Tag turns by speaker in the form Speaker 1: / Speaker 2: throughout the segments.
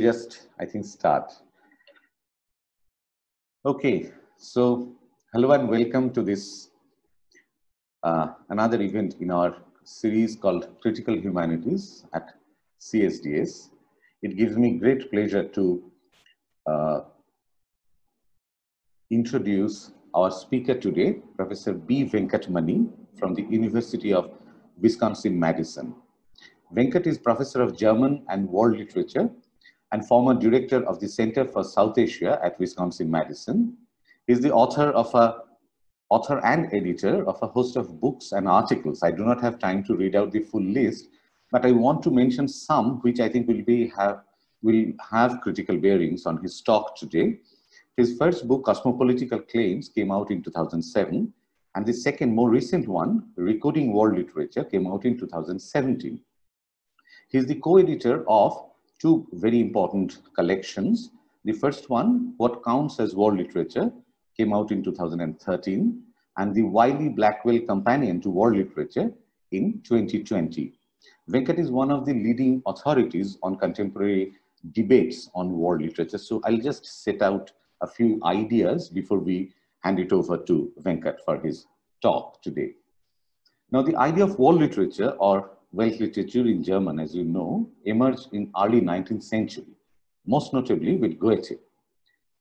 Speaker 1: just, I think, start. Okay, so hello and welcome to this uh, another event in our series called Critical Humanities at CSDS. It gives me great pleasure to uh, introduce our speaker today, Professor B. Venkat Mani from the University of Wisconsin-Madison. Venkat is Professor of German and World Literature and former director of the Center for South Asia at Wisconsin-Madison. He is the author of a author and editor of a host of books and articles. I do not have time to read out the full list, but I want to mention some which I think will be have will have critical bearings on his talk today. His first book, Cosmopolitical Claims, came out in 2007, and the second, more recent one, Recoding World Literature, came out in 2017. He's the co-editor of two very important collections. The first one, What Counts as World Literature, came out in 2013, and the Wiley-Blackwell Companion to World Literature in 2020. Venkat is one of the leading authorities on contemporary debates on world literature. So I'll just set out a few ideas before we hand it over to Venkat for his talk today. Now, the idea of world literature or Weltliteratur in German, as you know, emerged in early 19th century, most notably with Goethe.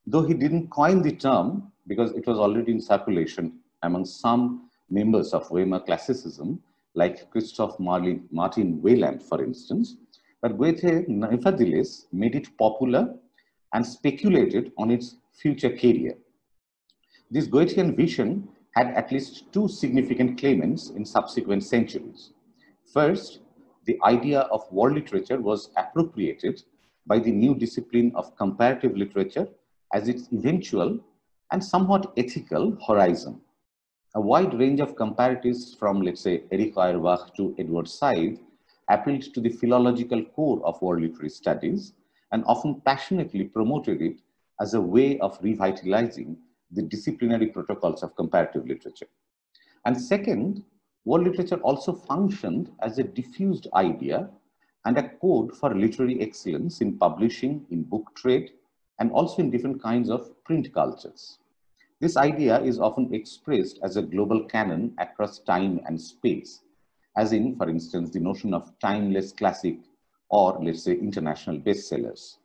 Speaker 1: Though he didn't coin the term because it was already in circulation among some members of Weimar classicism, like Christoph Martin, Martin Wieland, for instance, but Goethe nevertheless made it popular and speculated on its future career. This Goethean vision had at least two significant claimants in subsequent centuries. First, the idea of world literature was appropriated by the new discipline of comparative literature as its eventual and somewhat ethical horizon. A wide range of comparatives from, let's say, Erich Auerbach to Edward Said appealed to the philological core of world literary studies and often passionately promoted it as a way of revitalizing the disciplinary protocols of comparative literature. And second, world literature also functioned as a diffused idea and a code for literary excellence in publishing, in book trade, and also in different kinds of print cultures. This idea is often expressed as a global canon across time and space, as in, for instance, the notion of timeless classic or let's say international bestsellers.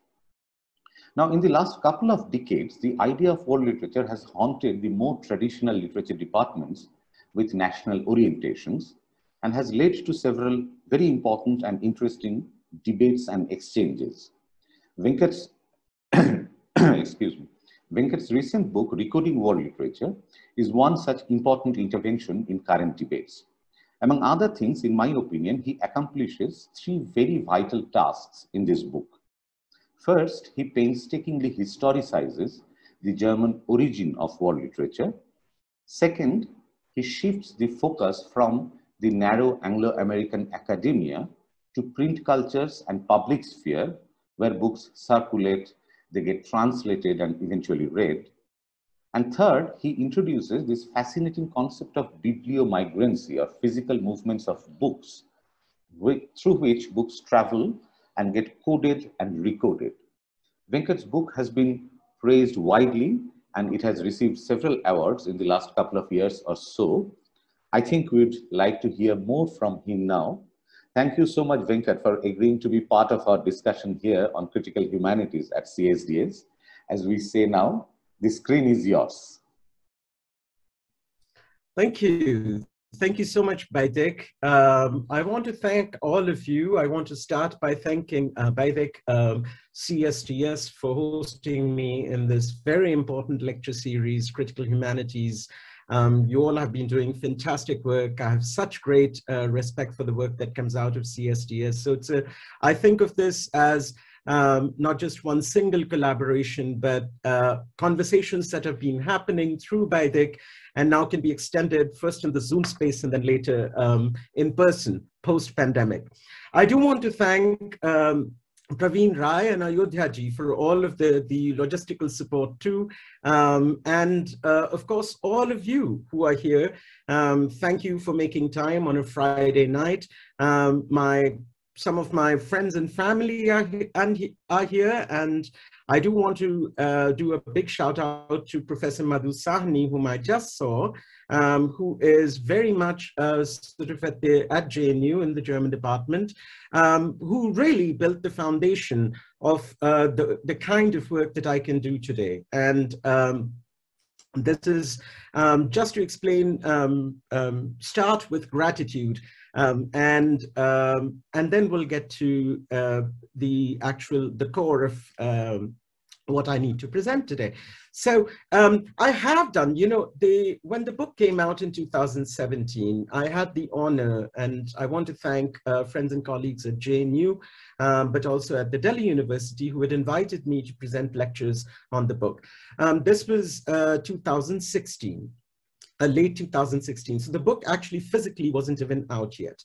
Speaker 1: Now, in the last couple of decades, the idea of world literature has haunted the more traditional literature departments with national orientations and has led to several very important and interesting debates and exchanges. Venkat's, excuse me, Venkat's recent book, Recoding World Literature, is one such important intervention in current debates. Among other things, in my opinion, he accomplishes three very vital tasks in this book. First, he painstakingly historicizes the German origin of world literature. Second, he shifts the focus from the narrow Anglo-American academia to print cultures and public sphere where books circulate, they get translated and eventually read. And third, he introduces this fascinating concept of bibliomigrancy, or physical movements of books, with, through which books travel and get coded and recoded. Venkat's book has been praised widely and it has received several awards in the last couple of years or so. I think we'd like to hear more from him now. Thank you so much, Venkat, for agreeing to be part of our discussion here on critical humanities at CSDS. As we say now, the screen is yours.
Speaker 2: Thank you. Thank you so much, Baidik. Um, I want to thank all of you. I want to start by thanking uh, Baidik um, CSDS for hosting me in this very important lecture series, Critical Humanities. Um, you all have been doing fantastic work. I have such great uh, respect for the work that comes out of CSDS. So it's a, I think of this as um, not just one single collaboration, but uh, conversations that have been happening through Baidik and now can be extended first in the Zoom space and then later um, in person post-pandemic. I do want to thank um, Praveen Rai and Ayodhya ji for all of the, the logistical support too. Um, and uh, of course, all of you who are here, um, thank you for making time on a Friday night. Um, my some of my friends and family are, and, are here, and I do want to uh, do a big shout out to Professor Madhu Sahni, whom I just saw, um, who is very much uh, sort of at, the, at JNU in the German department, um, who really built the foundation of uh, the, the kind of work that I can do today. And um, this is um, just to explain, um, um, start with gratitude. Um, and um, and then we'll get to uh, the actual the core of um, what I need to present today. So um, I have done, you know, the when the book came out in 2017, I had the honor, and I want to thank uh, friends and colleagues at JNU, um, but also at the Delhi University who had invited me to present lectures on the book. Um, this was uh, 2016 uh, late 2016. So the book actually physically wasn't even out yet.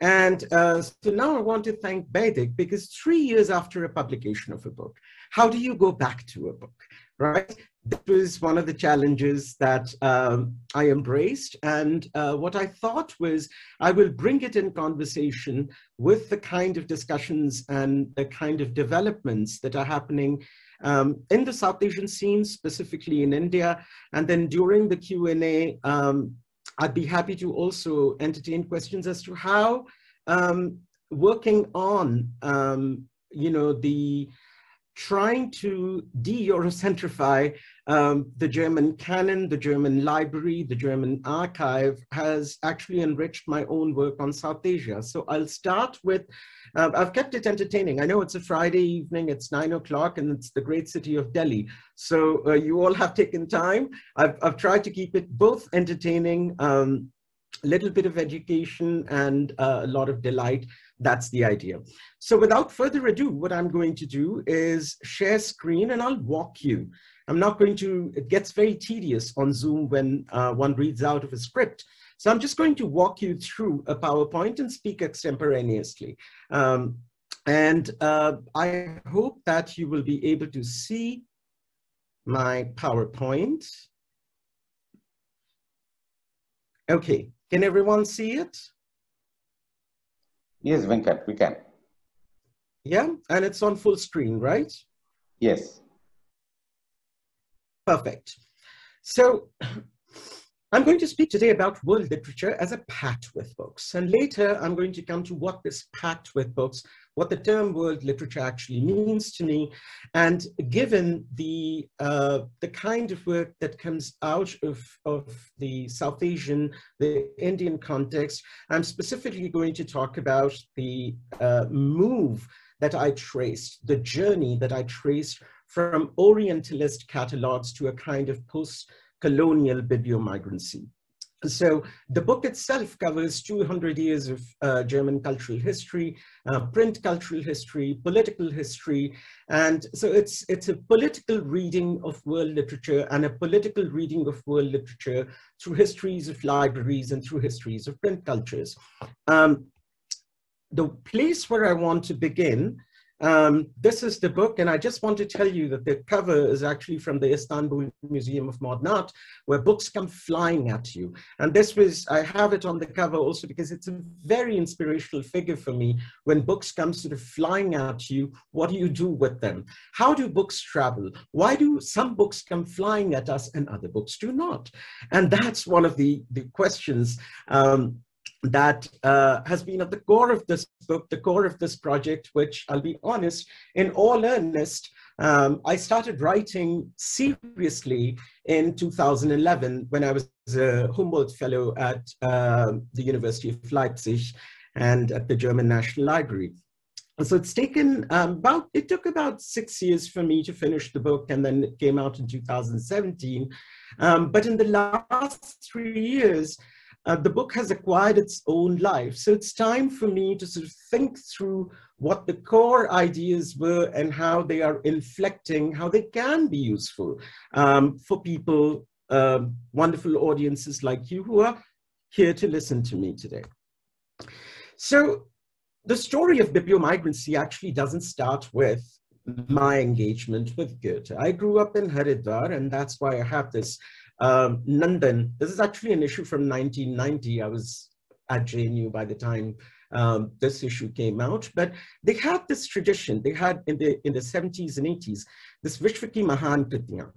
Speaker 2: And uh, so now I want to thank Baidik because three years after a publication of a book, how do you go back to a book, right? This was one of the challenges that um, I embraced. And uh, what I thought was I will bring it in conversation with the kind of discussions and the kind of developments that are happening um, in the South Asian scene, specifically in India. And then during the Q&A, um, I'd be happy to also entertain questions as to how um, working on, um, you know, the trying to de-Eurocentrify um, the German canon, the German library, the German archive has actually enriched my own work on South Asia. So I'll start with, uh, I've kept it entertaining. I know it's a Friday evening, it's nine o'clock and it's the great city of Delhi. So uh, you all have taken time. I've, I've tried to keep it both entertaining, um, a little bit of education and uh, a lot of delight. That's the idea. So without further ado, what I'm going to do is share screen and I'll walk you. I'm not going to, it gets very tedious on Zoom when uh, one reads out of a script. So I'm just going to walk you through a PowerPoint and speak extemporaneously. Um, and uh, I hope that you will be able to see my PowerPoint. Okay, can everyone see it?
Speaker 1: Yes, Venkat, we can.
Speaker 2: Yeah, and it's on full screen, right?
Speaker 1: Yes.
Speaker 2: Perfect. So I'm going to speak today about world literature as a pact with books. And later I'm going to come to what this pact with books, what the term world literature actually means to me. And given the, uh, the kind of work that comes out of, of the South Asian, the Indian context, I'm specifically going to talk about the uh, move that I traced, the journey that I traced from Orientalist catalogs to a kind of post-colonial bibliomigrancy. So the book itself covers 200 years of uh, German cultural history, uh, print cultural history, political history, and so it's, it's a political reading of world literature and a political reading of world literature through histories of libraries and through histories of print cultures. Um, the place where I want to begin um, this is the book, and I just want to tell you that the cover is actually from the Istanbul Museum of Modern Art, where books come flying at you. And this was, I have it on the cover also because it's a very inspirational figure for me. When books come sort of flying at you, what do you do with them? How do books travel? Why do some books come flying at us and other books do not? And that's one of the, the questions um, that uh, has been at the core of this book, the core of this project, which I'll be honest, in all earnest, um, I started writing seriously in 2011 when I was a Humboldt Fellow at uh, the University of Leipzig and at the German National Library. So it's taken um, about, it took about six years for me to finish the book and then it came out in 2017. Um, but in the last three years, uh, the book has acquired its own life. So it's time for me to sort of think through what the core ideas were and how they are inflecting, how they can be useful um, for people, uh, wonderful audiences like you who are here to listen to me today. So the story of bibliomigrancy actually doesn't start with my engagement with Goethe. I grew up in Haridwar, and that's why I have this um, this is actually an issue from 1990. I was at JNU by the time um, this issue came out. But they had this tradition. They had in the in the 70s and 80s this Vishwa ki Mahan Kritiyan.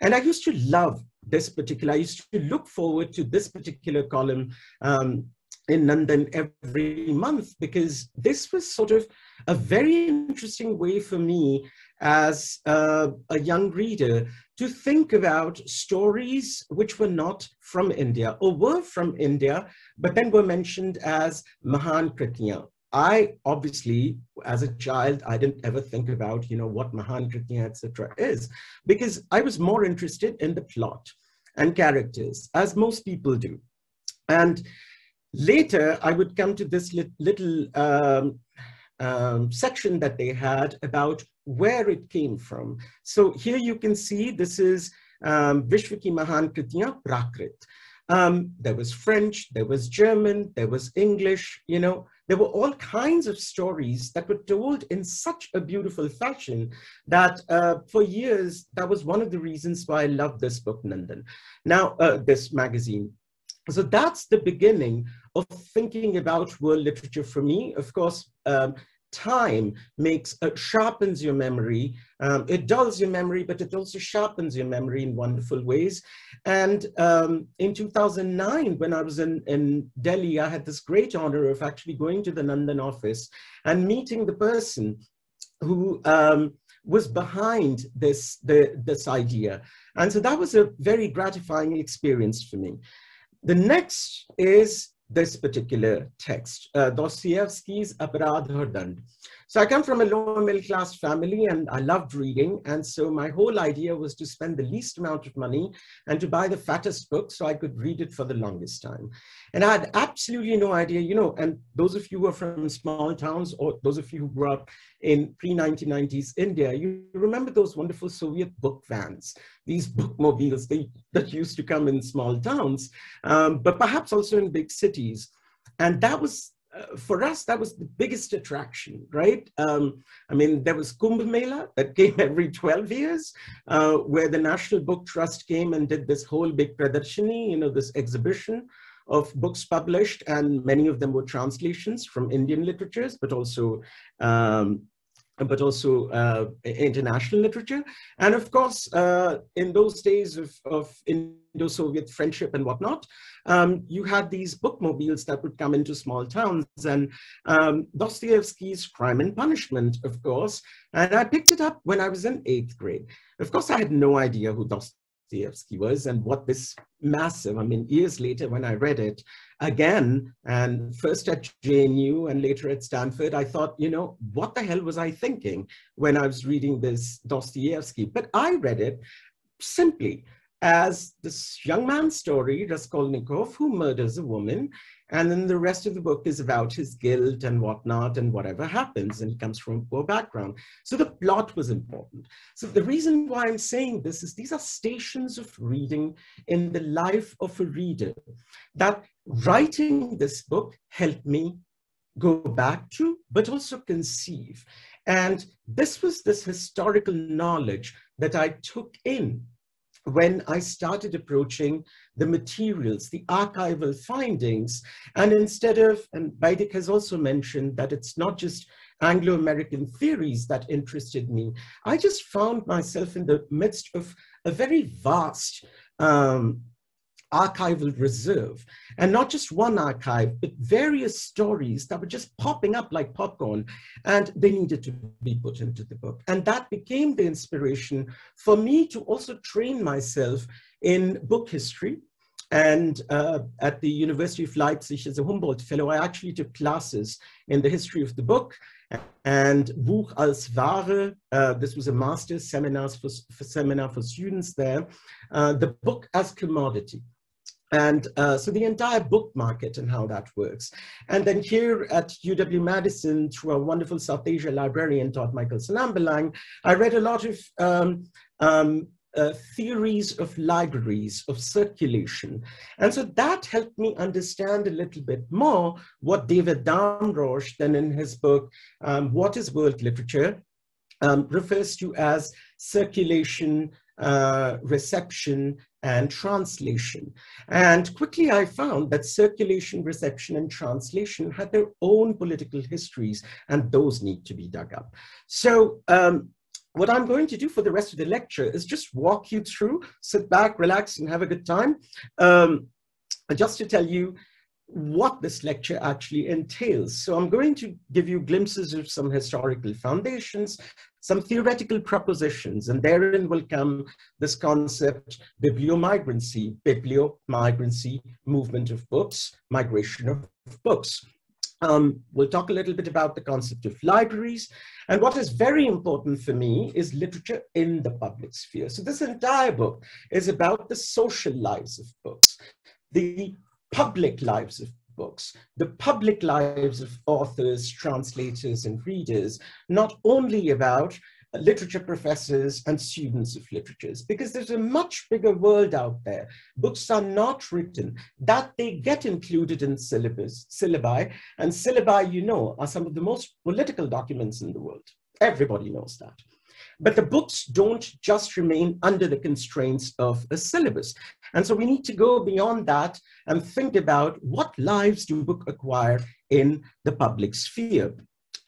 Speaker 2: And I used to love this particular. I used to look forward to this particular column. Um, in Nandan every month because this was sort of a very interesting way for me as a young reader to think about stories which were not from India or were from India, but then were mentioned as Mahan Kritiyan. I obviously, as a child, I didn't ever think about, you know, what Mahan Kritiyan, etc. is, because I was more interested in the plot and characters, as most people do. And later, I would come to this little um, um, section that they had about where it came from. So here you can see this is um, Vishwaki Mahan Kritiyan Prakrit. Um, there was French, there was German, there was English, you know, there were all kinds of stories that were told in such a beautiful fashion that uh, for years, that was one of the reasons why I loved this book, Nandan. Now, uh, this magazine. So that's the beginning of thinking about world literature for me. Of course, um, time makes uh, sharpens your memory. Um, it dulls your memory, but it also sharpens your memory in wonderful ways. And um, in 2009, when I was in, in Delhi, I had this great honor of actually going to the Nandan office and meeting the person who um, was behind this, the, this idea. And so that was a very gratifying experience for me. The next is this particular text, uh, Dostoevsky's Aparadh Aur Dand. So I come from a lower middle class family and I loved reading. And so my whole idea was to spend the least amount of money and to buy the fattest book so I could read it for the longest time. And I had absolutely no idea, you know, and those of you who are from small towns or those of you who grew up in pre-1990s India, you remember those wonderful Soviet book vans, these bookmobiles they, that used to come in small towns, um, but perhaps also in big cities. And that was uh, for us, that was the biggest attraction, right? Um, I mean, there was Kumbh Mela that came every 12 years, uh, where the National Book Trust came and did this whole big pradarshini, you know, this exhibition of books published, and many of them were translations from Indian literatures, but also um, but also uh, international literature. And of course, uh, in those days of, of Indo-Soviet friendship and whatnot, um, you had these bookmobiles that would come into small towns and um, Dostoevsky's Crime and Punishment, of course. And I picked it up when I was in eighth grade. Of course, I had no idea who Dostoevsky Dostoevsky was and what this massive, I mean, years later when I read it again, and first at JNU and later at Stanford, I thought, you know, what the hell was I thinking when I was reading this Dostoevsky? But I read it simply as this young man's story, Raskolnikov, who murders a woman. And then the rest of the book is about his guilt and whatnot and whatever happens. And he comes from a poor background. So the plot was important. So the reason why I'm saying this is these are stations of reading in the life of a reader that writing this book helped me go back to, but also conceive. And this was this historical knowledge that I took in when I started approaching the materials, the archival findings, and instead of, and Baidik has also mentioned that it's not just Anglo-American theories that interested me, I just found myself in the midst of a very vast um, archival reserve. And not just one archive, but various stories that were just popping up like popcorn, and they needed to be put into the book. And that became the inspiration for me to also train myself in book history. And uh, at the University of Leipzig as a Humboldt Fellow, I actually took classes in the history of the book and Buch als Ware, uh, this was a master's seminars for, for, seminar for students there, uh, the book as commodity. And uh, so the entire book market and how that works. And then here at UW-Madison, through a wonderful South Asia librarian, Todd Michelsen-Ambelang, I read a lot of um, um, uh, theories of libraries, of circulation. And so that helped me understand a little bit more what David Damrosch, then in his book, um, What is World Literature, um, refers to as circulation uh, reception, and translation. And quickly I found that circulation, reception, and translation had their own political histories, and those need to be dug up. So um, what I'm going to do for the rest of the lecture is just walk you through, sit back, relax, and have a good time. Um, just to tell you what this lecture actually entails. So I'm going to give you glimpses of some historical foundations, some theoretical propositions, and therein will come this concept, bibliomigrancy, bibliomigrancy, movement of books, migration of books. Um, we'll talk a little bit about the concept of libraries. And what is very important for me is literature in the public sphere. So this entire book is about the social lives of books, the public lives of books, the public lives of authors, translators, and readers, not only about literature professors and students of literatures, because there's a much bigger world out there. Books are not written, that they get included in syllabus, syllabi, and syllabi, you know, are some of the most political documents in the world. Everybody knows that. But the books don't just remain under the constraints of a syllabus. And so we need to go beyond that and think about what lives do books acquire in the public sphere.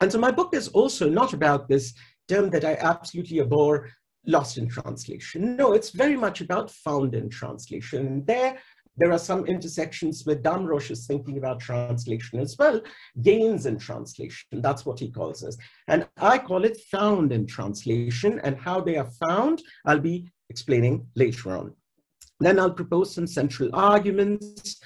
Speaker 2: And so my book is also not about this term that I absolutely abhor, lost in translation. No, it's very much about found in translation. And there, there are some intersections where Damrosch is thinking about translation as well, gains in translation, that's what he calls us. And I call it found in translation, and how they are found, I'll be explaining later on. Then I'll propose some central arguments.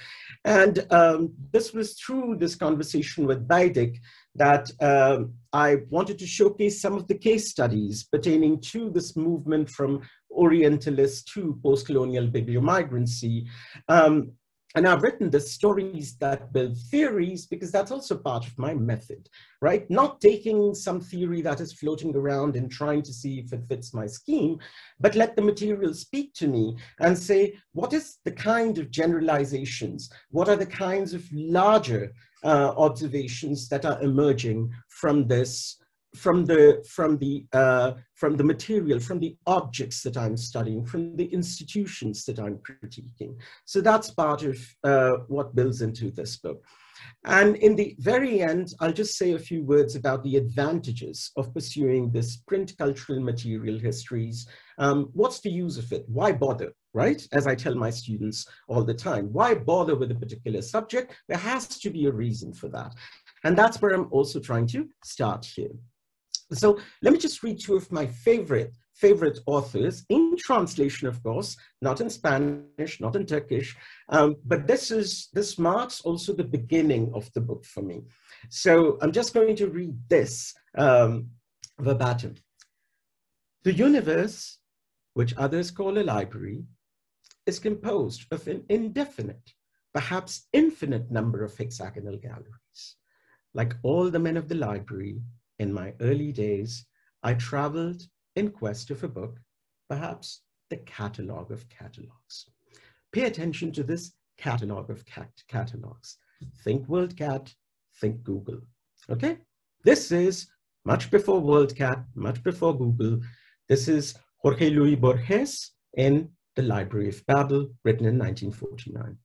Speaker 2: And um, this was through this conversation with Baidik that um, I wanted to showcase some of the case studies pertaining to this movement from Orientalist to post-colonial bibliomigrancy. Um, and I've written the stories that build theories because that's also part of my method, right? Not taking some theory that is floating around and trying to see if it fits my scheme, but let the material speak to me and say, what is the kind of generalizations? What are the kinds of larger uh, observations that are emerging from this from the from the uh, from the material, from the objects that I'm studying, from the institutions that I'm critiquing. So that's part of uh, what builds into this book. And in the very end, I'll just say a few words about the advantages of pursuing this print cultural material histories. Um, what's the use of it? Why bother, right? As I tell my students all the time, why bother with a particular subject? There has to be a reason for that. And that's where I'm also trying to start here. So let me just read two of my favorite favorite authors in translation, of course, not in Spanish, not in Turkish, um, but this is this marks also the beginning of the book for me. So I'm just going to read this um, verbatim. The universe, which others call a library, is composed of an indefinite, perhaps infinite number of hexagonal galleries. Like all the men of the library, in my early days, I traveled in quest of a book, perhaps the catalog of catalogs. Pay attention to this catalog of cat catalogs. Think WorldCat, think Google, okay? This is much before WorldCat, much before Google. This is Jorge Luis Borges in The Library of Babel, written in 1949.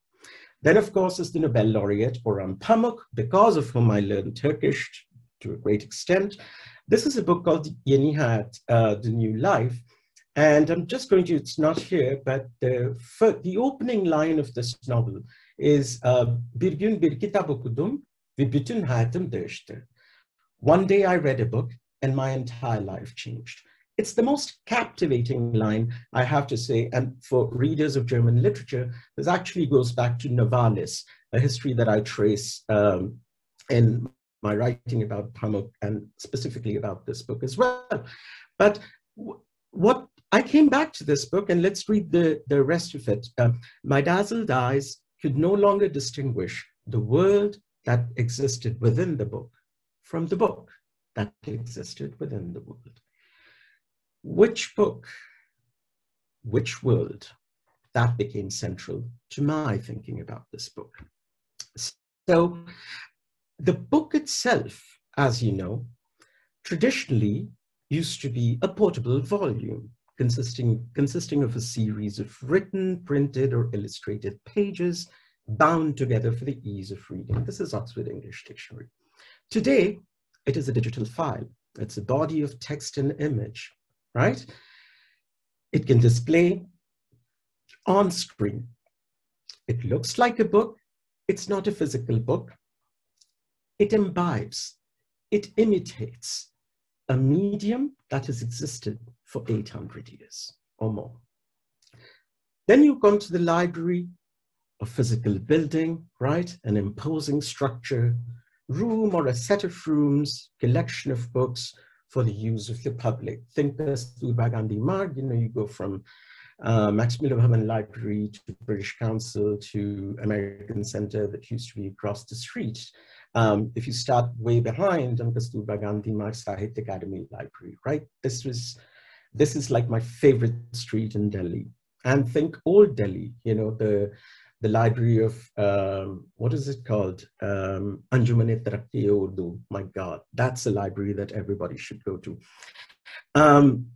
Speaker 2: Then, of course, is the Nobel laureate Orhan Pamuk, because of whom I learned Turkish to a great extent. This is a book called Yeni Hayat, uh, The New Life. And I'm just going to, it's not here, but the, the opening line of this novel is uh, Bir gün bir kitap okudum ve bütün hayatım değişti. One day I read a book and my entire life changed. It's the most captivating line, I have to say, and for readers of German literature, this actually goes back to Novalis, a history that I trace um, in my writing about Pamuk and specifically about this book as well. But what I came back to this book and let's read the, the rest of it. Uh, my dazzled eyes could no longer distinguish the world that existed within the book from the book that existed within the world. Which book, which world, that became central to my thinking about this book. So the book itself, as you know, traditionally used to be a portable volume consisting, consisting of a series of written, printed, or illustrated pages bound together for the ease of reading. This is Oxford English Dictionary. Today, it is a digital file. It's a body of text and image, right? It can display on screen. It looks like a book. It's not a physical book. It imbibes, it imitates a medium that has existed for 800 years or more. Then you come to the library, a physical building, right? An imposing structure, room or a set of rooms, collection of books for the use of the public. Think Kasturba Gandhi Marg, you know, you go from uh, Max Muller Bhavan Library to British Council to American Center that used to be across the street. Um, if you start way behind on Kasturba Gandhi Marg Sahitya Akademi Library, right? This was, this is like my favorite street in Delhi. And think old Delhi, you know, the the library of, um, what is it called? Um, Anjuman Tarakki Urdu. My God, that's a library that everybody should go to. Um,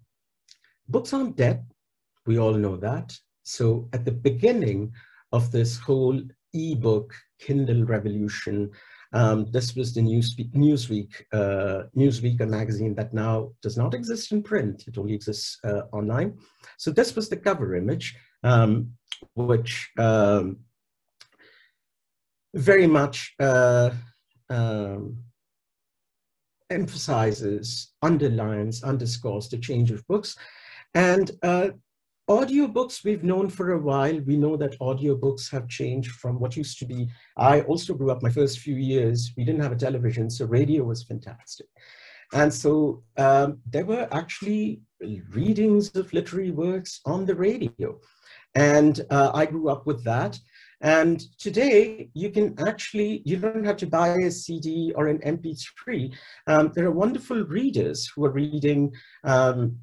Speaker 2: books aren't dead. We all know that. So at the beginning of this whole ebook Kindle revolution, um, this was the Newsweek, Newsweek, uh, Newsweek, a magazine that now does not exist in print. It only exists uh, online. So this was the cover image. Um, which um, very much uh, um, emphasizes, underlines, underscores the change of books. And uh, audiobooks we've known for a while. We know that audiobooks have changed from what used to be, I also grew up my first few years, we didn't have a television, so radio was fantastic. And so um, there were actually readings of literary works on the radio. And uh, I grew up with that. And today you can actually, you don't have to buy a CD or an MP3. Um, there are wonderful readers who are reading um,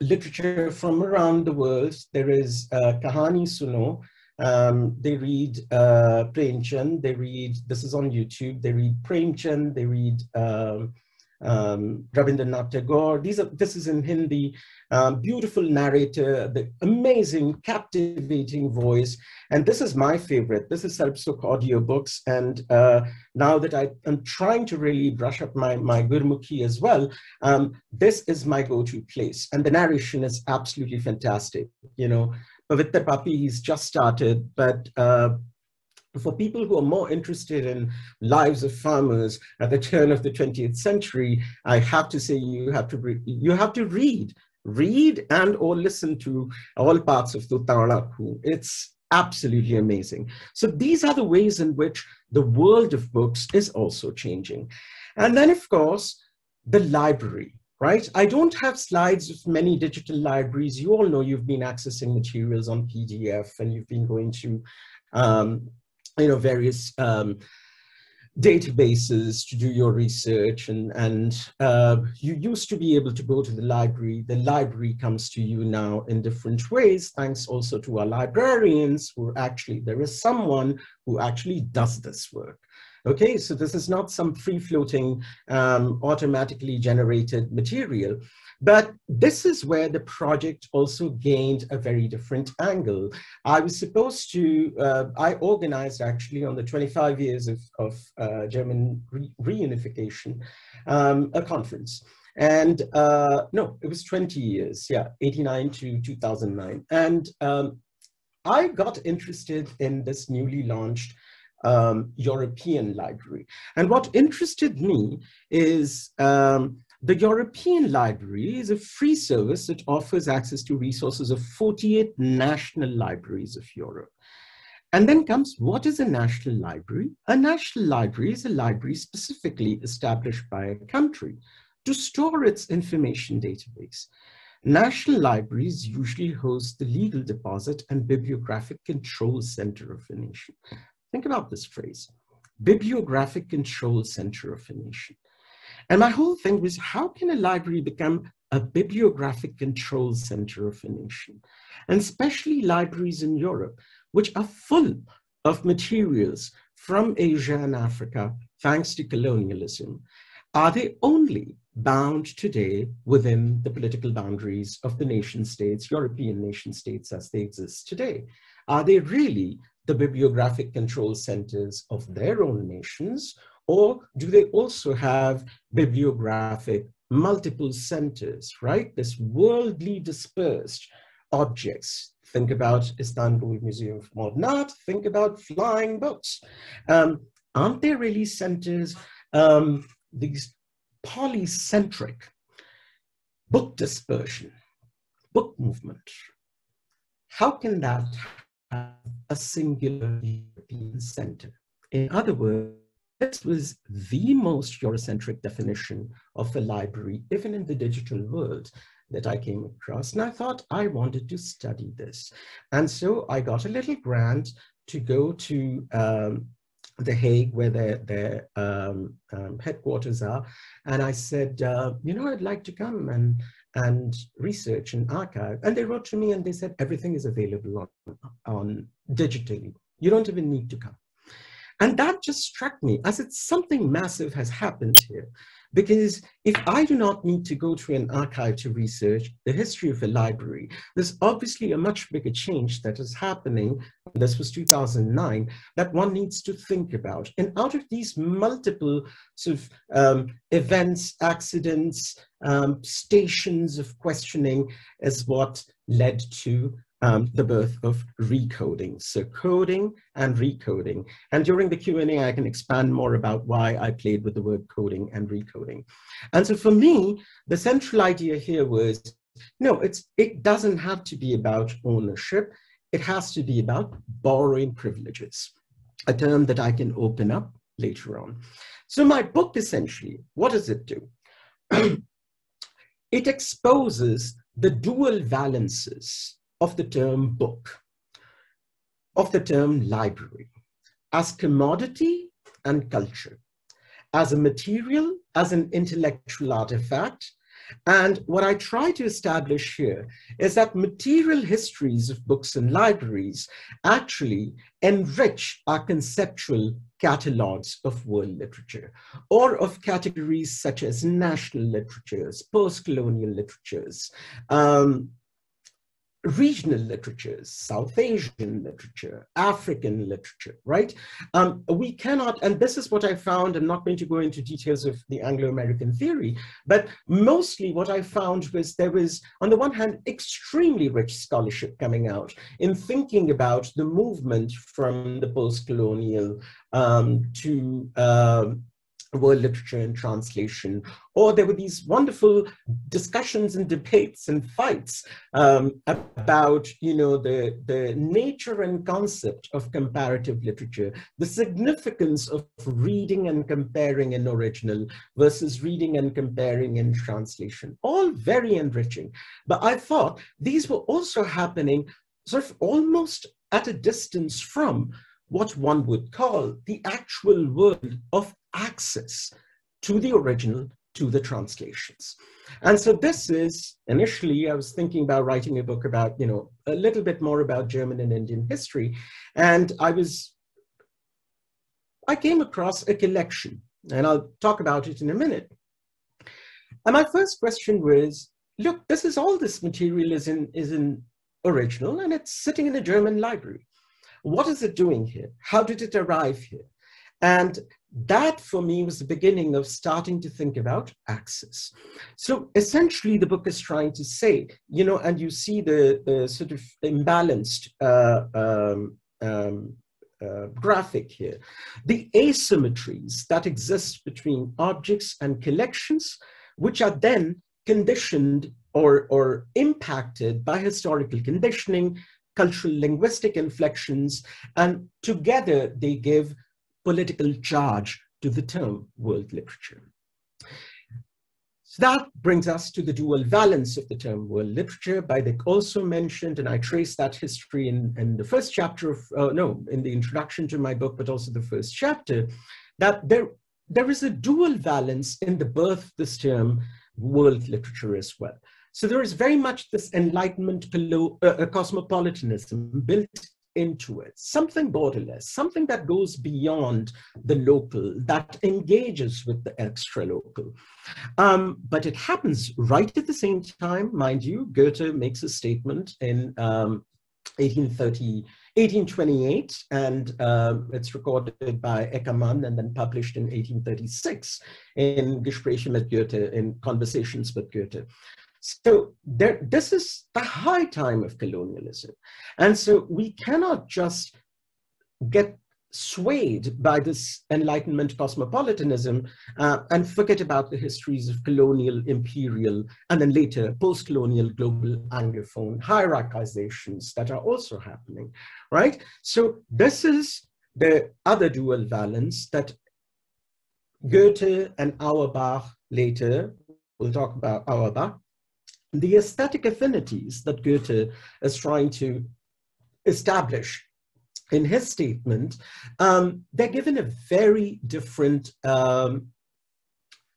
Speaker 2: literature from around the world. There is uh, Kahani Suno. Um, they read uh, Premchand. They read, this is on YouTube. They read Premchand. They read um, um, Rabindranath Tagore. These are, this is in Hindi. Um, beautiful narrator, the amazing, captivating voice. And this is my favorite. This is Sarpsukh audiobooks. And uh, now that I am trying to really brush up my, my Gurmukhi as well, um, this is my go-to place. And the narration is absolutely fantastic. You know, Pavitra Papi, he's just started, but uh, for people who are more interested in lives of farmers at the turn of the 20th century, I have to say you have to re- you have to read, read and or listen to all parts of Tutanaku. It's absolutely amazing. So these are the ways in which the world of books is also changing. And then of course, the library right? I don't have slides of many digital libraries. You all know you've been accessing materials on PDF and you've been going to um, you know, various um, databases to do your research and, and uh, you used to be able to go to the library. The library comes to you now in different ways, thanks also to our librarians who actually, there is someone who actually does this work. Okay, so this is not some free-floating, um, automatically generated material. But this is where the project also gained a very different angle. I was supposed to, uh, I organized actually on the 25 years of, of uh, German re reunification, um, a conference. And uh, no, it was 20 years, yeah, 89 to 2009. And um, I got interested in this newly launched um, European library. And what interested me is um, the European Library is a free service that offers access to resources of 48 national libraries of Europe. And then comes, what is a national library? A national library is a library specifically established by a country to store its information database. National libraries usually host the legal deposit and bibliographic control center of a nation. Think about this phrase, bibliographic control center of a nation. And my whole thing was how can a library become a bibliographic control center of a nation? And especially libraries in Europe, which are full of materials from Asia and Africa, thanks to colonialism. Are they only bound today within the political boundaries of the nation states, European nation states as they exist today? Are they really the bibliographic control centers of their own nations, or do they also have bibliographic multiple centers, right? This worldly dispersed objects. Think about Istanbul Museum of Modern Art, think about flying books. Um, aren't there really centers, um, these polycentric book dispersion, book movement? How can that have a singular European center? In other words, this was the most Eurocentric definition of a library, even in the digital world that I came across. And I thought I wanted to study this. And so I got a little grant to go to um, The Hague, where their, their um, um, headquarters are. And I said, uh, you know, I'd like to come and, and research and archive. And they wrote to me and they said, everything is available on, on digitally. You don't even need to come. And that just struck me as it's something massive has happened here. Because if I do not need to go to an archive to research the history of a library, there's obviously a much bigger change that is happening. This was 2009 that one needs to think about. And out of these multiple sort of um, events, accidents, um, stations of questioning is what led to um, the birth of recoding. So coding and recoding. And during the Q&A, I can expand more about why I played with the word coding and recoding. And so for me, the central idea here was, no, it's, it doesn't have to be about ownership. It has to be about borrowing privileges, a term that I can open up later on. So my book essentially, what does it do? it exposes the dual valences of the term book, of the term library, as commodity and culture, as a material, as an intellectual artifact. And what I try to establish here is that material histories of books and libraries actually enrich our conceptual catalogs of world literature or of categories such as national literatures, post-colonial literatures, um, regional literatures, South Asian literature, African literature, right? Um, we cannot, and this is what I found, I'm not going to go into details of the Anglo-American theory, but mostly what I found was there was, on the one hand, extremely rich scholarship coming out in thinking about the movement from the post-colonial um, to um, world literature and translation, or there were these wonderful discussions and debates and fights um, about, you know, the, the nature and concept of comparative literature, the significance of reading and comparing in original versus reading and comparing in translation, all very enriching. But I thought these were also happening sort of almost at a distance from what one would call the actual world of access to the original, to the translations. And so this is, initially I was thinking about writing a book about, you know, a little bit more about German and Indian history. And I was, I came across a collection and I'll talk about it in a minute. And my first question was, look, this is all this material is in, is in original and it's sitting in a German library. What is it doing here? How did it arrive here? And that for me was the beginning of starting to think about access. So essentially the book is trying to say, you know, and you see the, the sort of imbalanced uh, um, um, uh, graphic here, the asymmetries that exist between objects and collections, which are then conditioned or, or impacted by historical conditioning, cultural linguistic inflections, and together they give political charge to the term world literature. So that brings us to the dual valence of the term world literature. Baidik also mentioned, and I trace that history in, in the first chapter of, uh, no, in the introduction to my book, but also the first chapter, that there, there is a dual valence in the birth of this term world literature as well. So there is very much this enlightenment uh, uh, cosmopolitanism built into it, something borderless, something that goes beyond the local, that engages with the extra local. Um, but it happens right at the same time, mind you, Goethe makes a statement in um, 1830, 1828, and uh, it's recorded by Eckermann and then published in 1836 in Gespräche mit Goethe, in Conversations with Goethe. So there, this is the high time of colonialism. And so we cannot just get swayed by this Enlightenment cosmopolitanism uh, and forget about the histories of colonial, imperial, and then later post-colonial global Anglophone hierarchizations that are also happening, right? So this is the other dual valence that Goethe and Auerbach later, we'll talk about Auerbach, the aesthetic affinities that Goethe is trying to establish in his statement, um, they're given a very different um,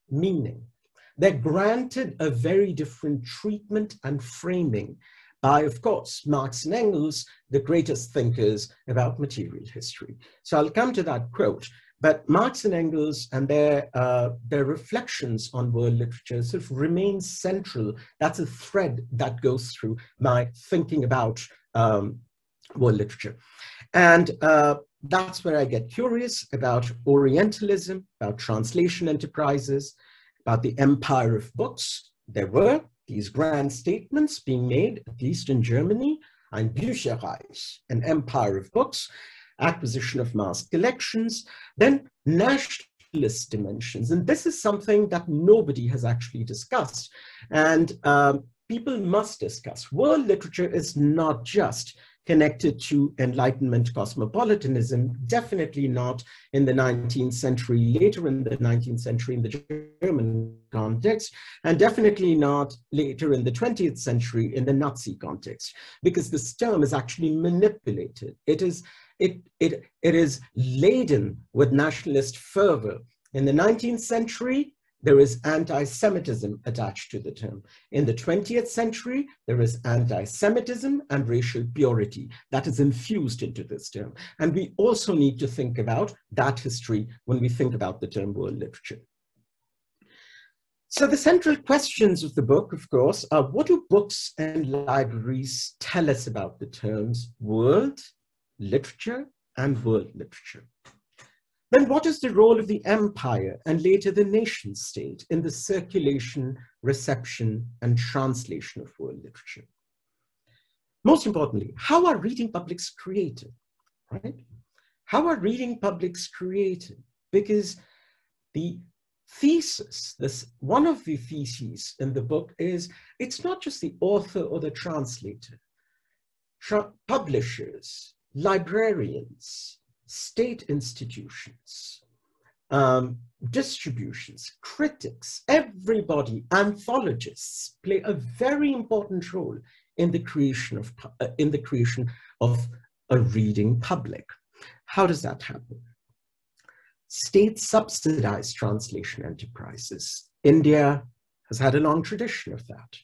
Speaker 2: meaning. They're granted a very different treatment and framing by, of course, Marx and Engels, the greatest thinkers about material history. So I'll come to that quote. But Marx and Engels and their, uh, their reflections on world literature sort of remain central. That's a thread that goes through my thinking about um, world literature. And uh, that's where I get curious about Orientalism, about translation enterprises, about the empire of books. There were these grand statements being made, at least in Germany, ein Bücherreich, an empire of books, acquisition of mass collections, then nationalist dimensions. And this is something that nobody has actually discussed. And um, people must discuss. World literature is not just connected to Enlightenment cosmopolitanism, definitely not in the 19th century, later in the 19th century in the German context, and definitely not later in the 20th century in the Nazi context, because this term is actually manipulated. It is, it, it, it is laden with nationalist fervor. In the 19th century, there is anti-Semitism attached to the term. In the 20th century, there is anti-Semitism and racial purity that is infused into this term. And we also need to think about that history when we think about the term world literature. So the central questions of the book, of course, are what do books and libraries tell us about the terms world, literature, and world literature? Then what is the role of the empire and later the nation state in the circulation, reception, and translation of world literature? Most importantly, how are reading publics created, right? How are reading publics created? Because the thesis, this one of the theses in the book is it's not just the author or the translator. Tra publishers, librarians, state institutions, um, distributions, critics, everybody, anthologists play a very important role in the creation of, uh, in the creation of a reading public. How does that happen? State subsidized translation enterprises. India has had a long tradition of that.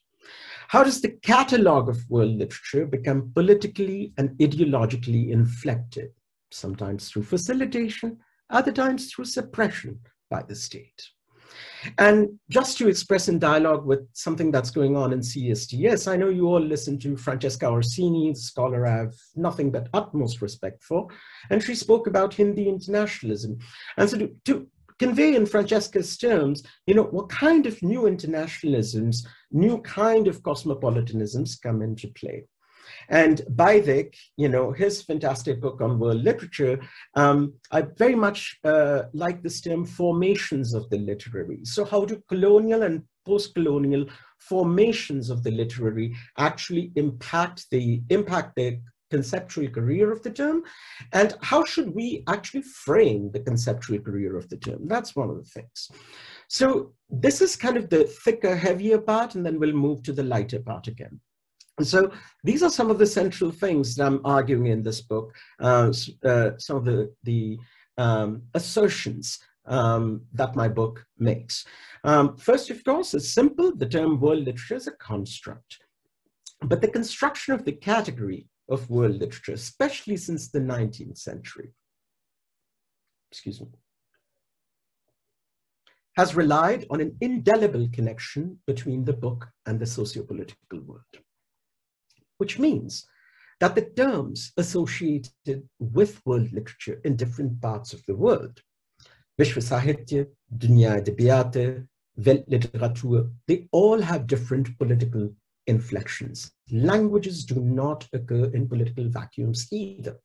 Speaker 2: How does the catalog of world literature become politically and ideologically inflected? sometimes through facilitation, other times through suppression by the state. And just to express in dialogue with something that's going on in CSDS, I know you all listen to Francesca Orsini, scholar I have nothing but utmost respect for, and she spoke about Hindi internationalism. And so to, to convey in Francesca's terms, you know, what kind of new internationalisms, new kind of cosmopolitanisms come into play. And Baidik, you know, his fantastic book on world literature, um, I very much uh, like this term formations of the literary. So how do colonial and post-colonial formations of the literary actually impact the impact the conceptual career of the term and how should we actually frame the conceptual career of the term that's one of the things so this is kind of the thicker heavier part and then we'll move to the lighter part again And so these are some of the central things that I'm arguing in this book, uh, uh, some of the, the um, assertions um, that my book makes. Um, first, of course, is simple. The term world literature is a construct. But the construction of the category of world literature, especially since the 19th century, excuse me, has relied on an indelible connection between the book and the socio-political world, which means that the terms associated with world literature in different parts of the world, Vishwa Sahitya, Dunya Adabiyat, Weltliteratur, they all have different political inflections. Languages do not occur in political vacuums either.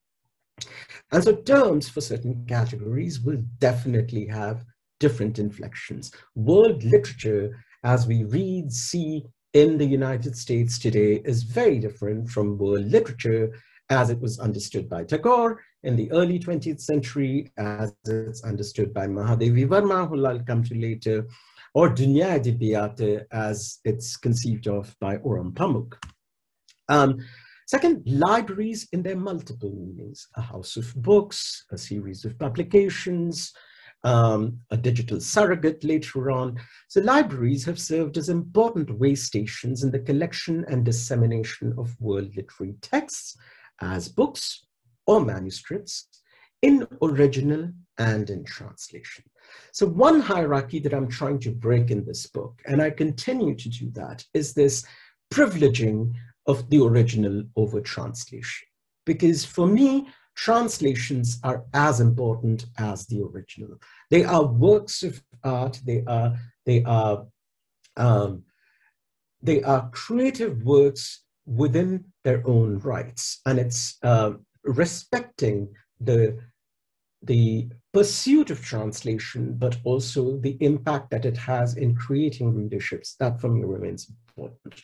Speaker 2: And so terms for certain categories will definitely have different inflections. World literature, as we read, see, in the United States today is very different from world literature as it was understood by Tagore in the early 20th century, as it's understood by Mahadevi Verma, who I'll come to later, or Dunya Adabiyat as it's conceived of by Orhan Pamuk. Um, second, libraries in their multiple meanings, a house of books, a series of publications, um, a digital surrogate later on. So libraries have served as important way stations in the collection and dissemination of world literary texts as books or manuscripts in original and in translation. So one hierarchy that I'm trying to break in this book, and I continue to do that, is this privileging of the original over translation. Because for me, translations are as important as the original. They are works of art. They are they are um, they are creative works within their own rights, and it's uh, respecting the the pursuit of translation, but also the impact that it has in creating readerships. That for me remains important.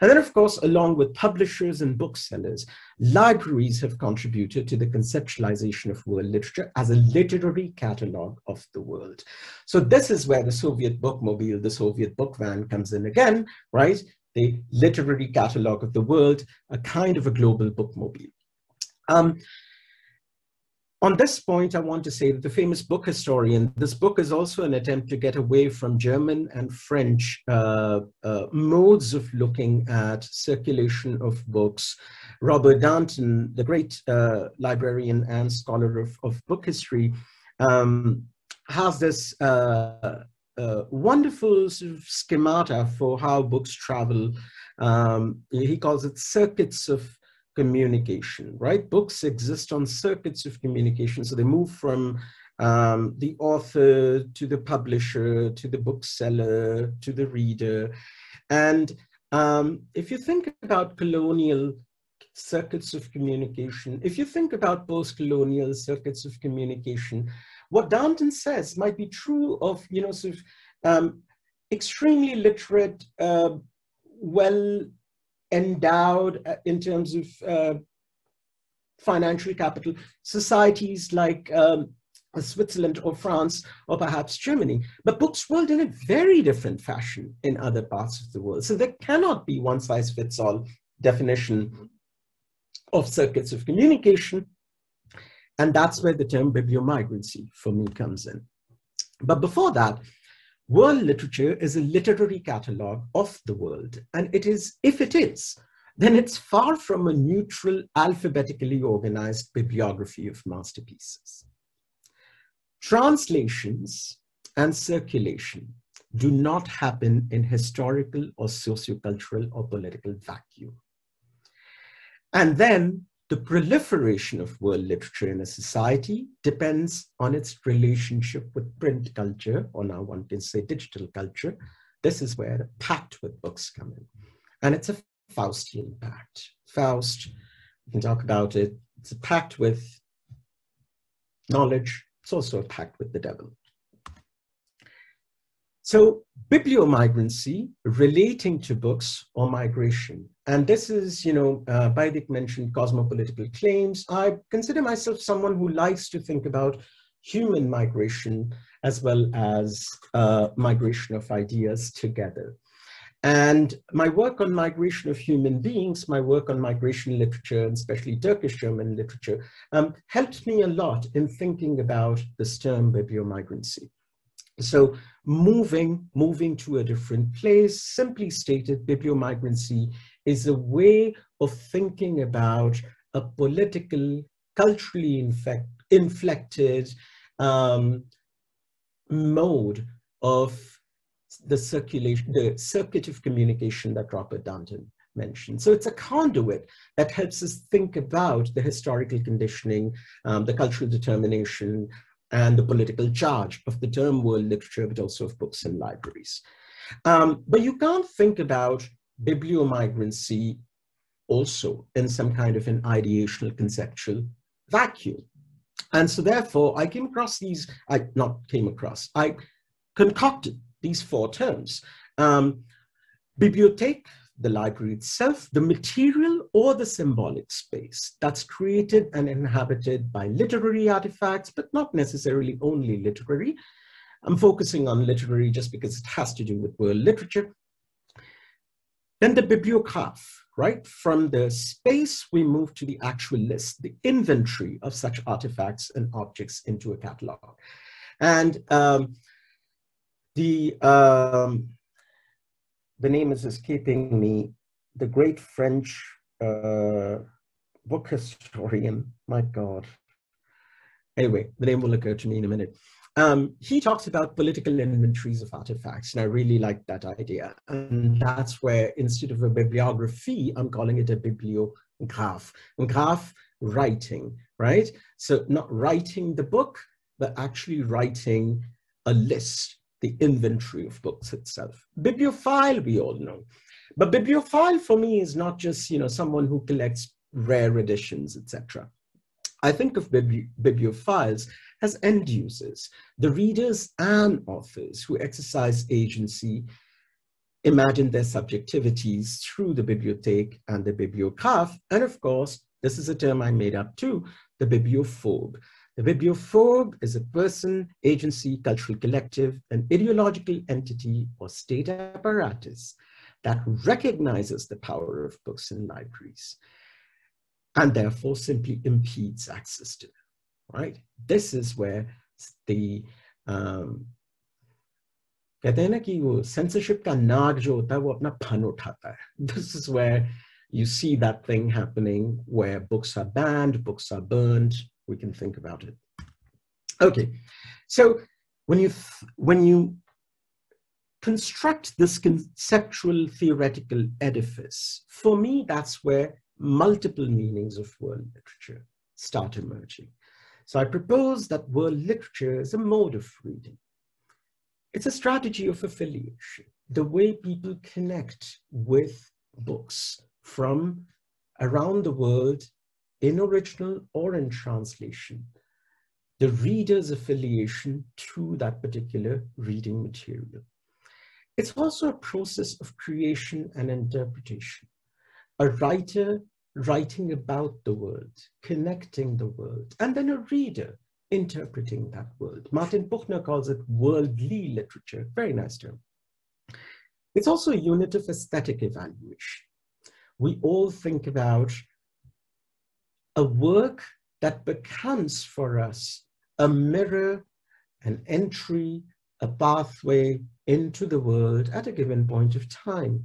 Speaker 2: And then, of course, along with publishers and booksellers, libraries have contributed to the conceptualization of world literature as a literary catalog of the world. So this is where the Soviet bookmobile, the Soviet book van comes in again, right? The literary catalog of the world, a kind of a global bookmobile. Um, on this point, I want to say that the famous book historian, this book is also an attempt to get away from German and French uh, uh, modes of looking at circulation of books. Robert Darnton, the great uh, librarian and scholar of, of book history, um, has this uh, uh, wonderful sort of schemata for how books travel. Um, he calls it circuits of communication, right? Books exist on circuits of communication. So they move from um, the author to the publisher, to the bookseller, to the reader. And um, if you think about colonial circuits of communication, if you think about post-colonial circuits of communication, what Darnton says might be true of, you know, sort of um, extremely literate, uh, well endowed uh, in terms of uh, financial capital societies like um, Switzerland or France or perhaps Germany. But books world in a very different fashion in other parts of the world. So there cannot be one size fits all definition of circuits of communication. And that's where the term bibliomigrancy for me comes in. But before that, World literature is a literary catalogue of the world, and it is, if it is, then it's far from a neutral, alphabetically organized bibliography of masterpieces. Translations and circulation do not happen in historical or sociocultural or political vacuum. And then the proliferation of world literature in a society depends on its relationship with print culture, or now one can say digital culture. This is where the pact with books come in. And it's a Faustian pact. Faust, we can talk about it. It's a pact with knowledge. It's also a pact with the devil. So bibliomigrancy relating to books or migration. And this is, you know, uh, Baidik mentioned cosmopolitical claims. I consider myself someone who likes to think about human migration as well as uh, migration of ideas together. And my work on migration of human beings, my work on migration literature, and especially Turkish German literature, um, helped me a lot in thinking about this term bibliomigrancy. So moving, moving to a different place, simply stated, bibliomigrancy is a way of thinking about a political, culturally infect, inflected um, mode of the circulation, the circuit of communication that Robert Darnton mentioned. So it's a conduit that helps us think about the historical conditioning, um, the cultural determination, and the political charge of the term world literature, but also of books and libraries. Um, but you can't think about bibliomigrancy also in some kind of an ideational conceptual vacuum. And so therefore I came across these, I not came across, I concocted these four terms. Um, bibliothèque, the library itself, the material or the symbolic space that's created and inhabited by literary artifacts, but not necessarily only literary. I'm focusing on literary just because it has to do with world literature. Then the bibliograph, right? From the space, we move to the actual list, the inventory of such artifacts and objects into a catalog. And um, the um, the name is escaping me, the great French uh, book historian, my God. Anyway, the name will occur to me in a minute. Um, he talks about political inventories of artifacts, and I really like that idea. And that's where, instead of a bibliography, I'm calling it a bibliograph. Graph, writing, right? So not writing the book, but actually writing a list the inventory of books itself. Bibliophile, we all know. But bibliophile for me is not just, you know, someone who collects rare editions, etc. I think of bibli bibliophiles as end users, the readers and authors who exercise agency, imagine their subjectivities through the bibliothèque and the bibliograph, and of course, this is a term I made up too, the bibliophobe, the bibliophobe is a person, agency, cultural collective, an ideological entity or state apparatus that recognizes the power of books in libraries and therefore simply impedes access to them, right? This is where the um, कहते हैं ना कि वो censorship का नाग जो होता है वो अपना फन उठाता है this is where you see that thing happening where books are banned books are burned we can think about it. Okay, so when you when you construct this conceptual theoretical edifice, for me, that's where multiple meanings of world literature start emerging. So I propose that world literature is a mode of reading. It's a strategy of affiliation, the way people connect with books from around the world in original or in translation, the reader's affiliation to that particular reading material. It's also a process of creation and interpretation. A writer writing about the world, connecting the world, and then a reader interpreting that world. Martin Puchner calls it worldly literature. Very nice term. It's also a unit of aesthetic evaluation. We all think about a work that becomes for us a mirror, an entry, a pathway into the world at a given point of time.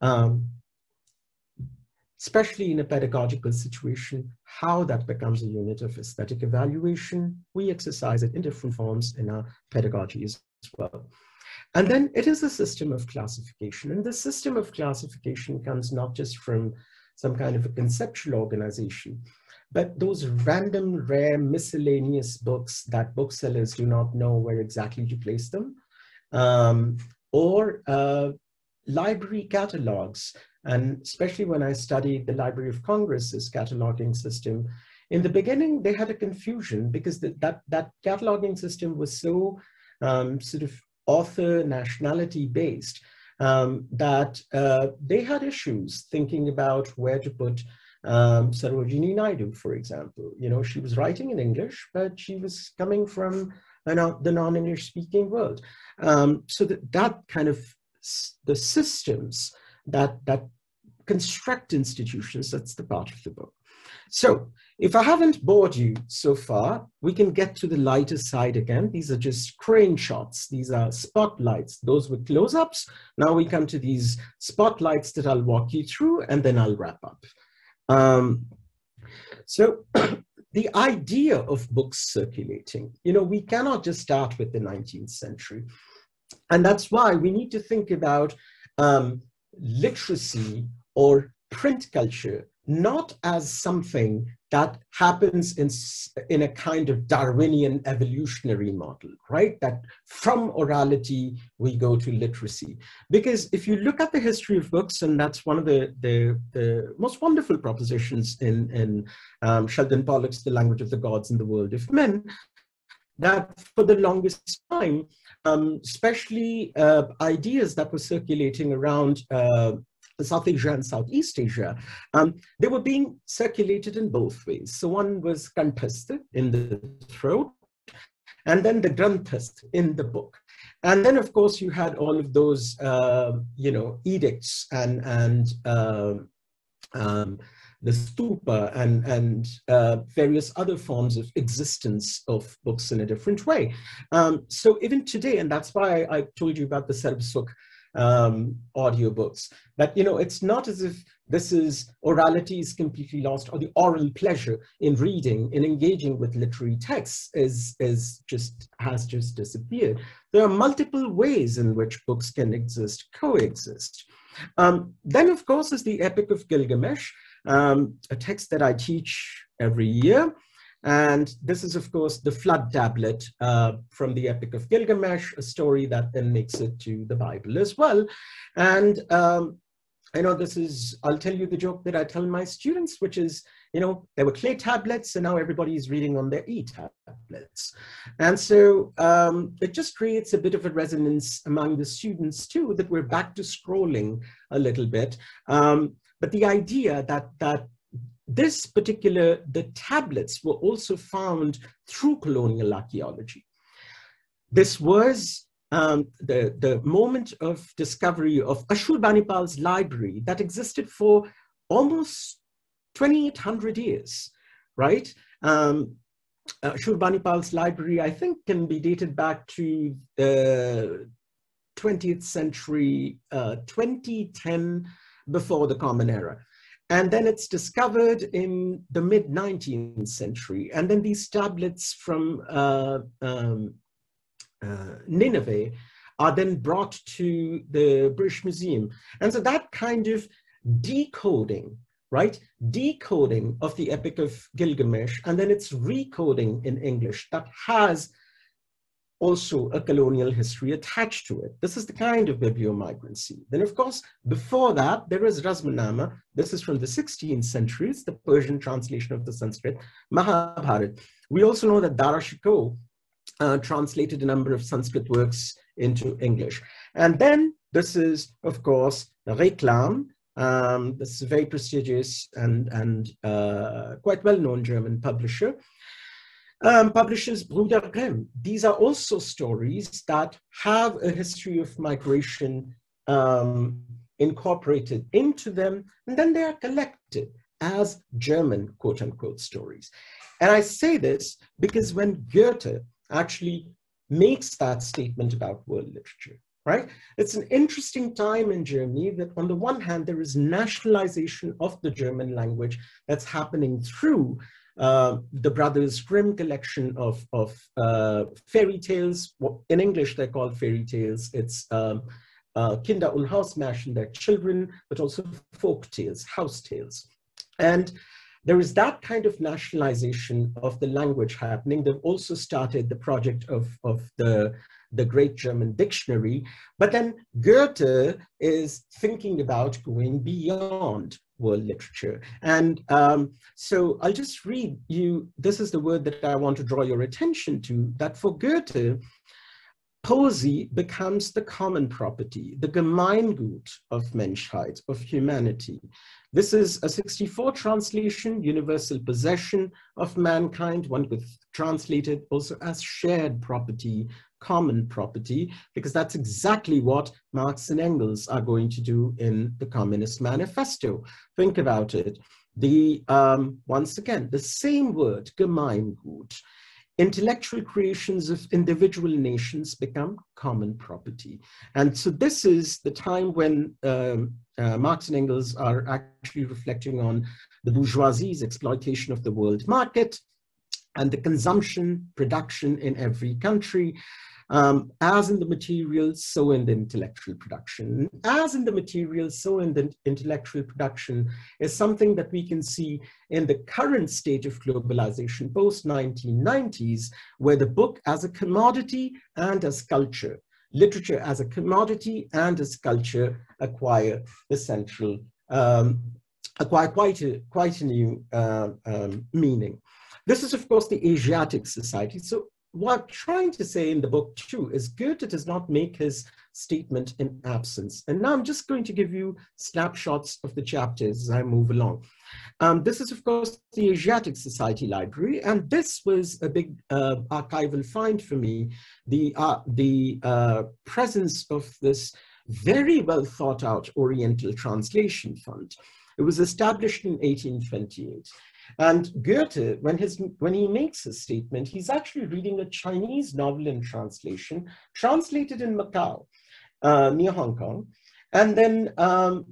Speaker 2: Um, especially in a pedagogical situation, how that becomes a unit of aesthetic evaluation. We exercise it in different forms in our pedagogy as well. And then it is a system of classification. And the system of classification comes not just from some kind of a conceptual organization, but those random, rare, miscellaneous books that booksellers do not know where exactly to place them, um, or uh, library catalogs. And especially when I studied the Library of Congress's cataloging system, in the beginning, they had a confusion because the, that, that cataloging system was so um, sort of author nationality based um, that uh, they had issues thinking about where to put um, Sarojini Naidu, for example. You know, she was writing in English, but she was coming from uh, the non-English speaking world. Um, so that, that kind of the systems that, that construct institutions. That's the part of the book. So if I haven't bored you so far, we can get to the lighter side again. These are just crane shots. These are spotlights. Those were close-ups. Now we come to these spotlights that I'll walk you through and then I'll wrap up. Um, so the idea of books circulating, you know, we cannot just start with the 19th century. And that's why we need to think about um, literacy or print culture not as something that happens in, in a kind of Darwinian evolutionary model, right? That from orality, we go to literacy. Because if you look at the history of books, and that's one of the, the, the most wonderful propositions in, in um, Sheldon Pollock's The Language of the Gods and the World of Men, that for the longest time, um, especially uh, ideas that were circulating around uh, South Asia and Southeast Asia, um, they were being circulated in both ways. So one was kanthastha in the throat, and then the granthast in the book. And then, of course, you had all of those, uh, you know, edicts and and uh, um, the stupa and and uh, various other forms of existence of books in a different way. Um, so even today, and that's why I, told you about the Sarvasukh um, audiobooks. But you know, it's not as if this is orality is completely lost or the oral pleasure in reading, in engaging with literary texts is, is just has just disappeared. There are multiple ways in which books can exist, coexist. Um, then, of course, is the Epic of Gilgamesh, um, a text that I teach every year. And this is, of course, the flood tablet uh, from the Epic of Gilgamesh, a story that then makes it to the Bible as well. And um, I know this is, I'll tell you the joke that I tell my students, which is, you know, there were clay tablets and now everybody is reading on their e-tablets. And so um, it just creates a bit of a resonance among the students too, that we're back to scrolling a little bit. Um, but the idea that, that this particular, the tablets were also found through colonial archaeology. This was um, the, the moment of discovery of Ashurbanipal's library that existed for almost 2800 years, right? Um, Ashurbanipal's library, I think, can be dated back to the 20th century, uh, 2010, before the Common Era. And then it's discovered in the mid 19th century. And then these tablets from uh, um, uh, Nineveh are then brought to the British Museum. And so that kind of decoding, right? Decoding of the Epic of Gilgamesh, and then it's recoding in English that has also a colonial history attached to it. This is the kind of bibliomigrancy. Then, of course, before that, there is Razmanama. This is from the 16th century. It's the Persian translation of the Sanskrit Mahabharata. We also know that Dara Shikoh uh, translated a number of Sanskrit works into English. And then this is, of course, Reclam. Um, this is a very prestigious and, and uh, quite well-known German publisher um, publishes Bruder Grimm. These are also stories that have a history of migration um, incorporated into them, and then they are collected as German quote unquote stories. And I say this because when Goethe actually makes that statement about world literature, right? It's an interesting time in Germany that on the one hand, there is nationalization of the German language that's happening through uh, the Brothers Grimm collection of, of uh, fairy tales. In English, they're called fairy tales. It's um, uh, Kinder- und Hausmärchen, they're children, but also folk tales, house tales. And there is that kind of nationalization of the language happening. They've also started the project of, of the, the Great German Dictionary. But then Goethe is thinking about going beyond world literature. And um, so I'll just read you, this is the word that I want to draw your attention to, that for Goethe, poesy becomes the common property, the Gemeingut of Menschheit, of humanity. This is a 64 translation, universal possession of mankind. One could translate it also as shared property, common property, because that's exactly what Marx and Engels are going to do in the Communist Manifesto. Think about it. The um, once again the same word, Gemeingut, intellectual creations of individual nations become common property. And so this is the time when um, uh, Marx and Engels are actually reflecting on the bourgeoisie's exploitation of the world market and the consumption, production in every country, um, as in the material, so in the intellectual production. As in the material, so in the intellectual production is something that we can see in the current state of globalization, post 1990s, where the book as a commodity and as culture, literature as a commodity and as culture acquire the central, um, acquire quite a, quite a new uh, um, meaning. This is, of course, the Asiatic society. So what I'm trying to say in the book too is Goethe does not make his statement in absence. And now I'm just going to give you snapshots of the chapters as I move along. Um, this is, of course, the Asiatic Society Library, and this was a big uh, archival find for me, the, uh, the uh, presence of this very well thought out Oriental Translation Fund. It was established in 1828. And Goethe, when, his, when he makes his statement, he's actually reading a Chinese novel in translation, translated in Macau, uh, near Hong Kong, and then um,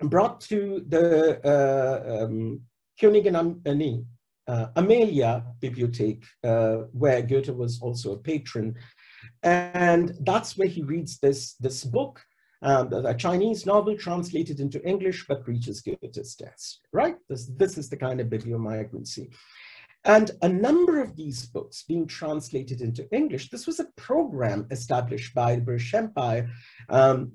Speaker 2: brought to the uh, um, Königinamani, uh, Amelia Bibliothek, uh, where Goethe was also a patron. And that's where he reads this, this book, um, a Chinese novel translated into English but reaches Goethe's desk, right? This, this is the kind of bibliomigrancy. And a number of these books being translated into English, this was a program established by the British Empire um,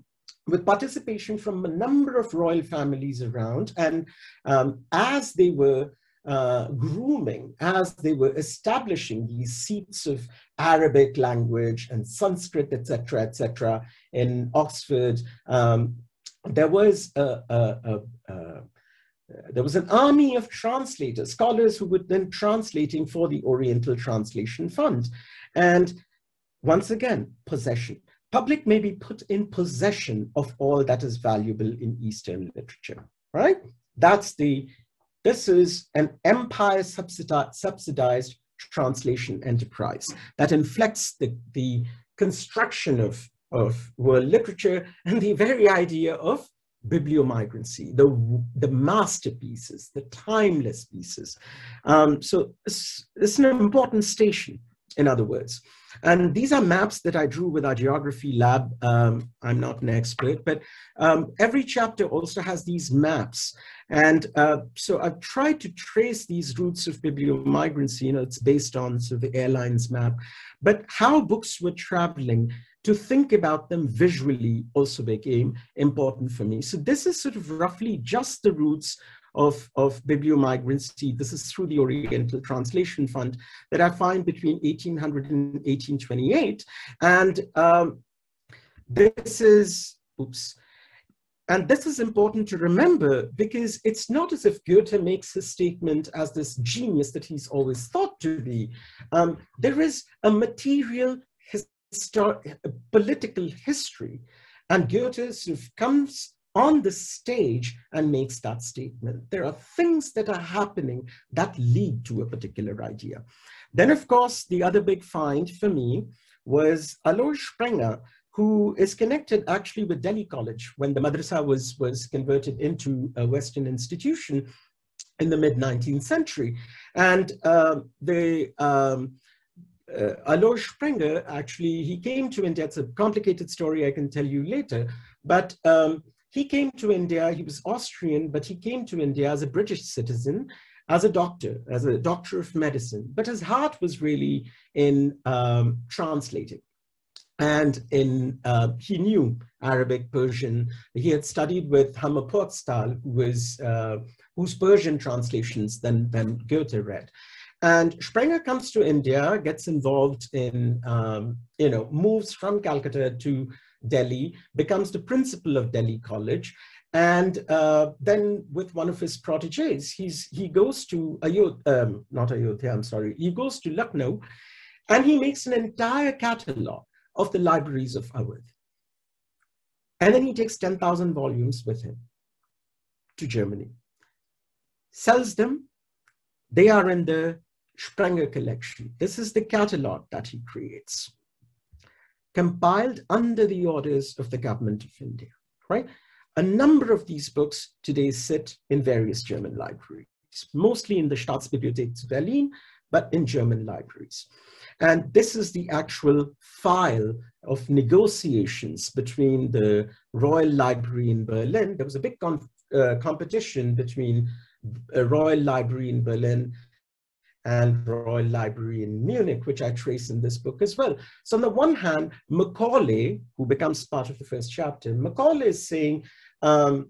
Speaker 2: with participation from a number of royal families around. And um, as they were uh, grooming as they were establishing these seats of Arabic language and Sanskrit, etc., etc., in Oxford. Um, there was a, a, a, there was an army of translators, scholars who were then translating for the Oriental Translation Fund. And once again, possession. Public may be put in possession of all that is valuable in Eastern literature, right? That's the this is an empire subsidized translation enterprise that inflects the, the construction of, of world literature and the very idea of bibliomigrancy, the, the masterpieces, the timeless pieces. Um, so it's, it's an important station, in other words. And these are maps that I drew with our geography lab. Um, I'm not an expert, but um, every chapter also has these maps. And uh, so I've tried to trace these routes of bibliomigrancy. You know, it's based on sort of the airlines map, but how books were traveling to think about them visually also became important for me. So this is sort of roughly just the routes of, of bibliomigrancy. This is through the Oriental Translation Fund that I find between 1800 and 1828. And um, this is, oops, and this is important to remember because it's not as if Goethe makes his statement as this genius that he's always thought to be. Um, there is a material histor- political history, and Goethe sort of comes on the stage and makes that statement. There are things that are happening that lead to a particular idea. Then, of course, the other big find for me was Alois Sprenger, who is connected actually with Delhi College when the madrasa was, was converted into a Western institution in the mid 19th century. And uh, the um, uh, Sprenger actually, he came to India. It's a complicated story I can tell you later, but um, he came to India, he was Austrian, but he came to India as a British citizen, as a doctor, as a doctor of medicine. But his heart was really in um, translating. And in uh, he knew Arabic, Persian. He had studied with Hammer Purgstall, who uh, whose Persian translations then then Goethe read. And Sprenger comes to India, gets involved in, um, you know, moves from Calcutta to Delhi, becomes the principal of Delhi College. And uh, then with one of his proteges, he's, he goes to Ayodhya, um, not Ayodhya, I'm sorry, he goes to Lucknow and he makes an entire catalog of the libraries of Awadh. And then he takes 10,000 volumes with him to Germany, sells them. They are in the Sprenger collection. This is the catalog that he creates, compiled under the orders of the government of India, right? A number of these books today sit in various German libraries, mostly in the Staatsbibliothek zu Berlin, but in German libraries. And this is the actual file of negotiations between the Royal Library in Berlin. There was a big uh, competition between a Royal Library in Berlin and Royal Library in Munich, which I trace in this book as well. So on the one hand, Macaulay, who becomes part of the first chapter, Macaulay is saying um,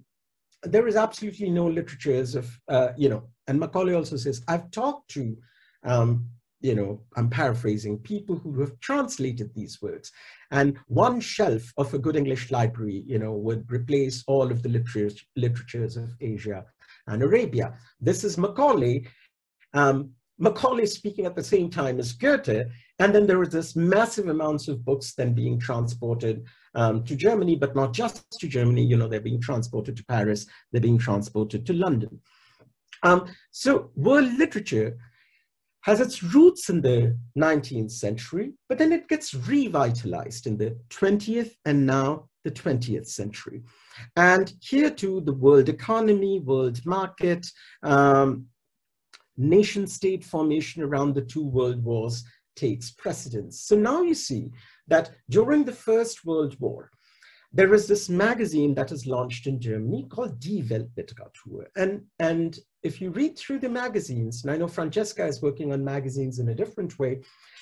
Speaker 2: there is absolutely no literatures of, uh, you know, and Macaulay also says, I've talked to, um, you know, I'm paraphrasing, people who have translated these works. And one shelf of a good English library, you know, would replace all of the literatures, literatures of Asia and Arabia. This is Macaulay. Um, Macaulay speaking at the same time as Goethe, and then there was this massive amounts of books then being transported um, to Germany, but not just to Germany, you know, they're being transported to Paris, they're being transported to London. Um, so world literature has its roots in the 19th century, but then it gets revitalized in the 20th and now the 20th century. And here too, the world economy, world market, um, nation state formation around the two world wars takes precedence. So now you see that during the First World War, there is this magazine that is launched in Germany called Die Weltliteratur. And, and if you read through the magazines, and I know Francesca is working on magazines in a different way,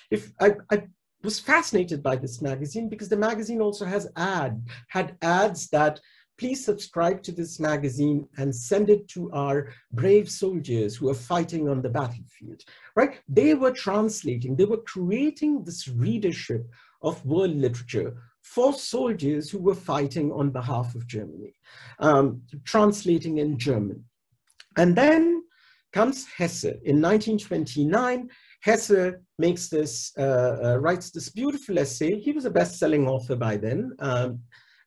Speaker 2: if I, I was fascinated by this magazine because the magazine also has ad, had ads that please subscribe to this magazine and send it to our brave soldiers who are fighting on the battlefield, right? They were translating, they were creating this readership of world literature for soldiers who were fighting on behalf of Germany, um, translating in German. And then comes Hesse in 1929. Hesse makes this, uh, uh, writes this beautiful essay. He was a best-selling author by then. Um,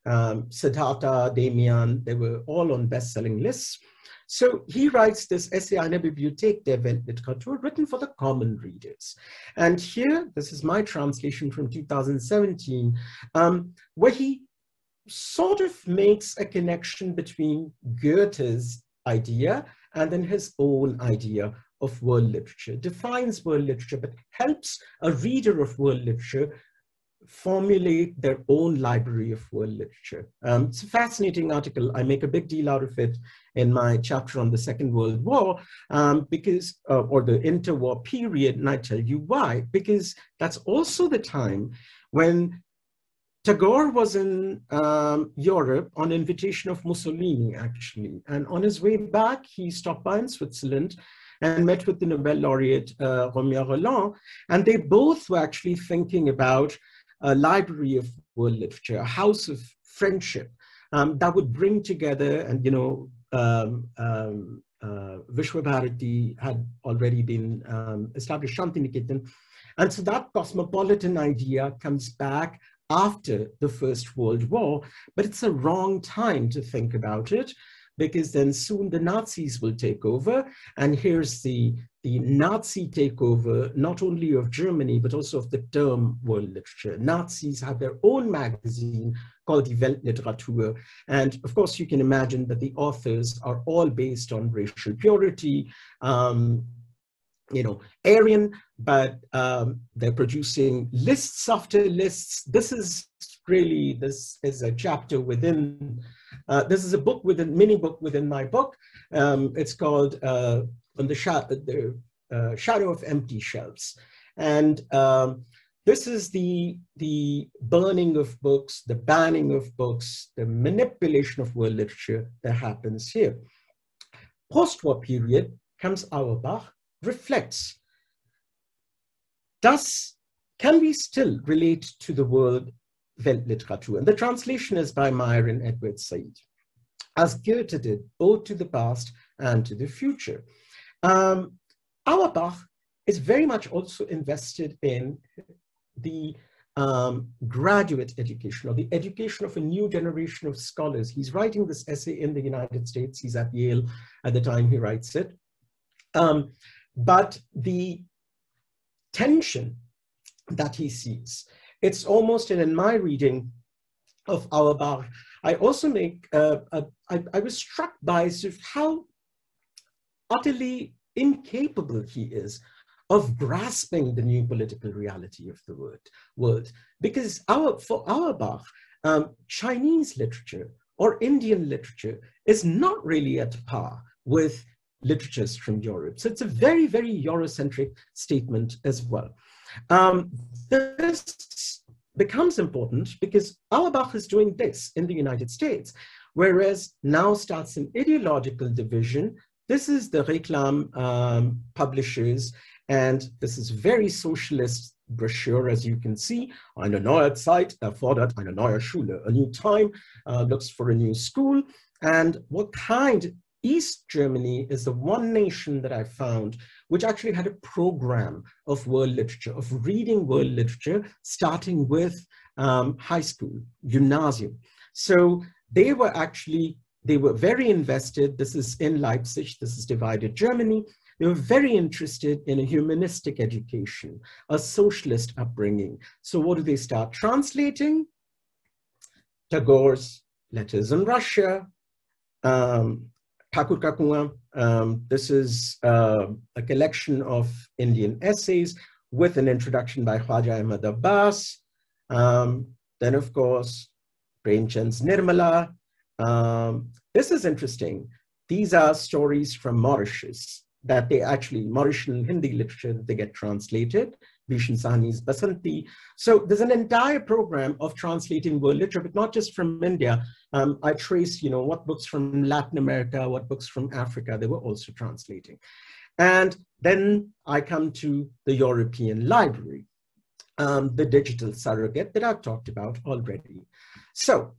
Speaker 2: um, Siddhartha, Demian, they were all on best-selling lists. So he writes this essay, Eine Bibliothek der Weltliteratur, written for the common readers. And here, this is my translation from 2017, um, where he sort of makes a connection between Goethe's idea and then his own idea of world literature, defines world literature, but helps a reader of world literature formulate their own library of world literature. Um, it's a fascinating article. I make a big deal out of it in my chapter on the Second World War, um, because, uh, or the interwar period, and I tell you why, because that's also the time when Tagore was in um, Europe on invitation of Mussolini, actually. And on his way back, he stopped by in Switzerland and met with the Nobel laureate uh, Romain. And they both were actually thinking about a library of world literature, a house of friendship um, that would bring together and, you know, um, um, uh, Vishwabharati had already been um, established, Shantiniketan. And so that cosmopolitan idea comes back after the First World War, but it's a wrong time to think about it because then soon the Nazis will take over. And here's the, the Nazi takeover, not only of Germany, but also of the term world literature. Nazis have their own magazine called Die Weltliteratur. And of course, you can imagine that the authors are all based on racial purity, um, you know, Aryan, but um, they're producing lists after lists. This is really, this is a chapter within uh, this is a book within, mini book within my book. Um, it's called uh, On the, Sha the uh, Shadow of Empty Shelves. And um, this is the, the burning of books, the banning of books, the manipulation of world literature that happens here. Post-war period comes Auerbach, reflects. Thus, can we still relate to the world Weltliteratur. And the translation is by Myron Edward Said, as Goethe did, both to the past and to the future. Um, Auerbach is very much also invested in the um, graduate education or the education of a new generation of scholars. He's writing this essay in the United States. He's at Yale at the time he writes it. Um, but the tension that he sees, it's almost, and in my reading of Auerbach, I also make, uh, a, I, I was struck by sort of how utterly incapable he is of grasping the new political reality of the world. world. Because our, for Auerbach, um, Chinese literature or Indian literature is not really at par with literatures from Europe. So it's a very, very Eurocentric statement as well. Um, this becomes important because Auerbach is doing this in the United States, whereas now starts an ideological division. This is the Reclam um, publishers, and this is very socialist brochure, as you can see. Eine neue Zeit erfordert eine neue Schule. A new time uh, looks for a new school. And what kind East Germany is the one nation that I found which actually had a program of world literature, of reading world literature, starting with um, high school, gymnasium. So they were actually, they were very invested. This is in Leipzig, this is divided Germany. They were very interested in a humanistic education, a socialist upbringing. So what do they start translating? Tagore's Letters on Russia, um, Thakur Um, this is uh, a collection of Indian essays with an introduction by Khwaja Ahmad Abbas. Um, then, of course, Premchand's Nirmala. Um, this is interesting. These are stories from Mauritius that they actually, Mauritian Hindi literature, that they get translated. Bhisham Sahni's Basanti. So there's an entire program of translating world literature, but not just from India. Um, I trace, you know, what books from Latin America, what books from Africa, they were also translating. And then I come to the European Library, um, the digital surrogate that I've talked about already. So,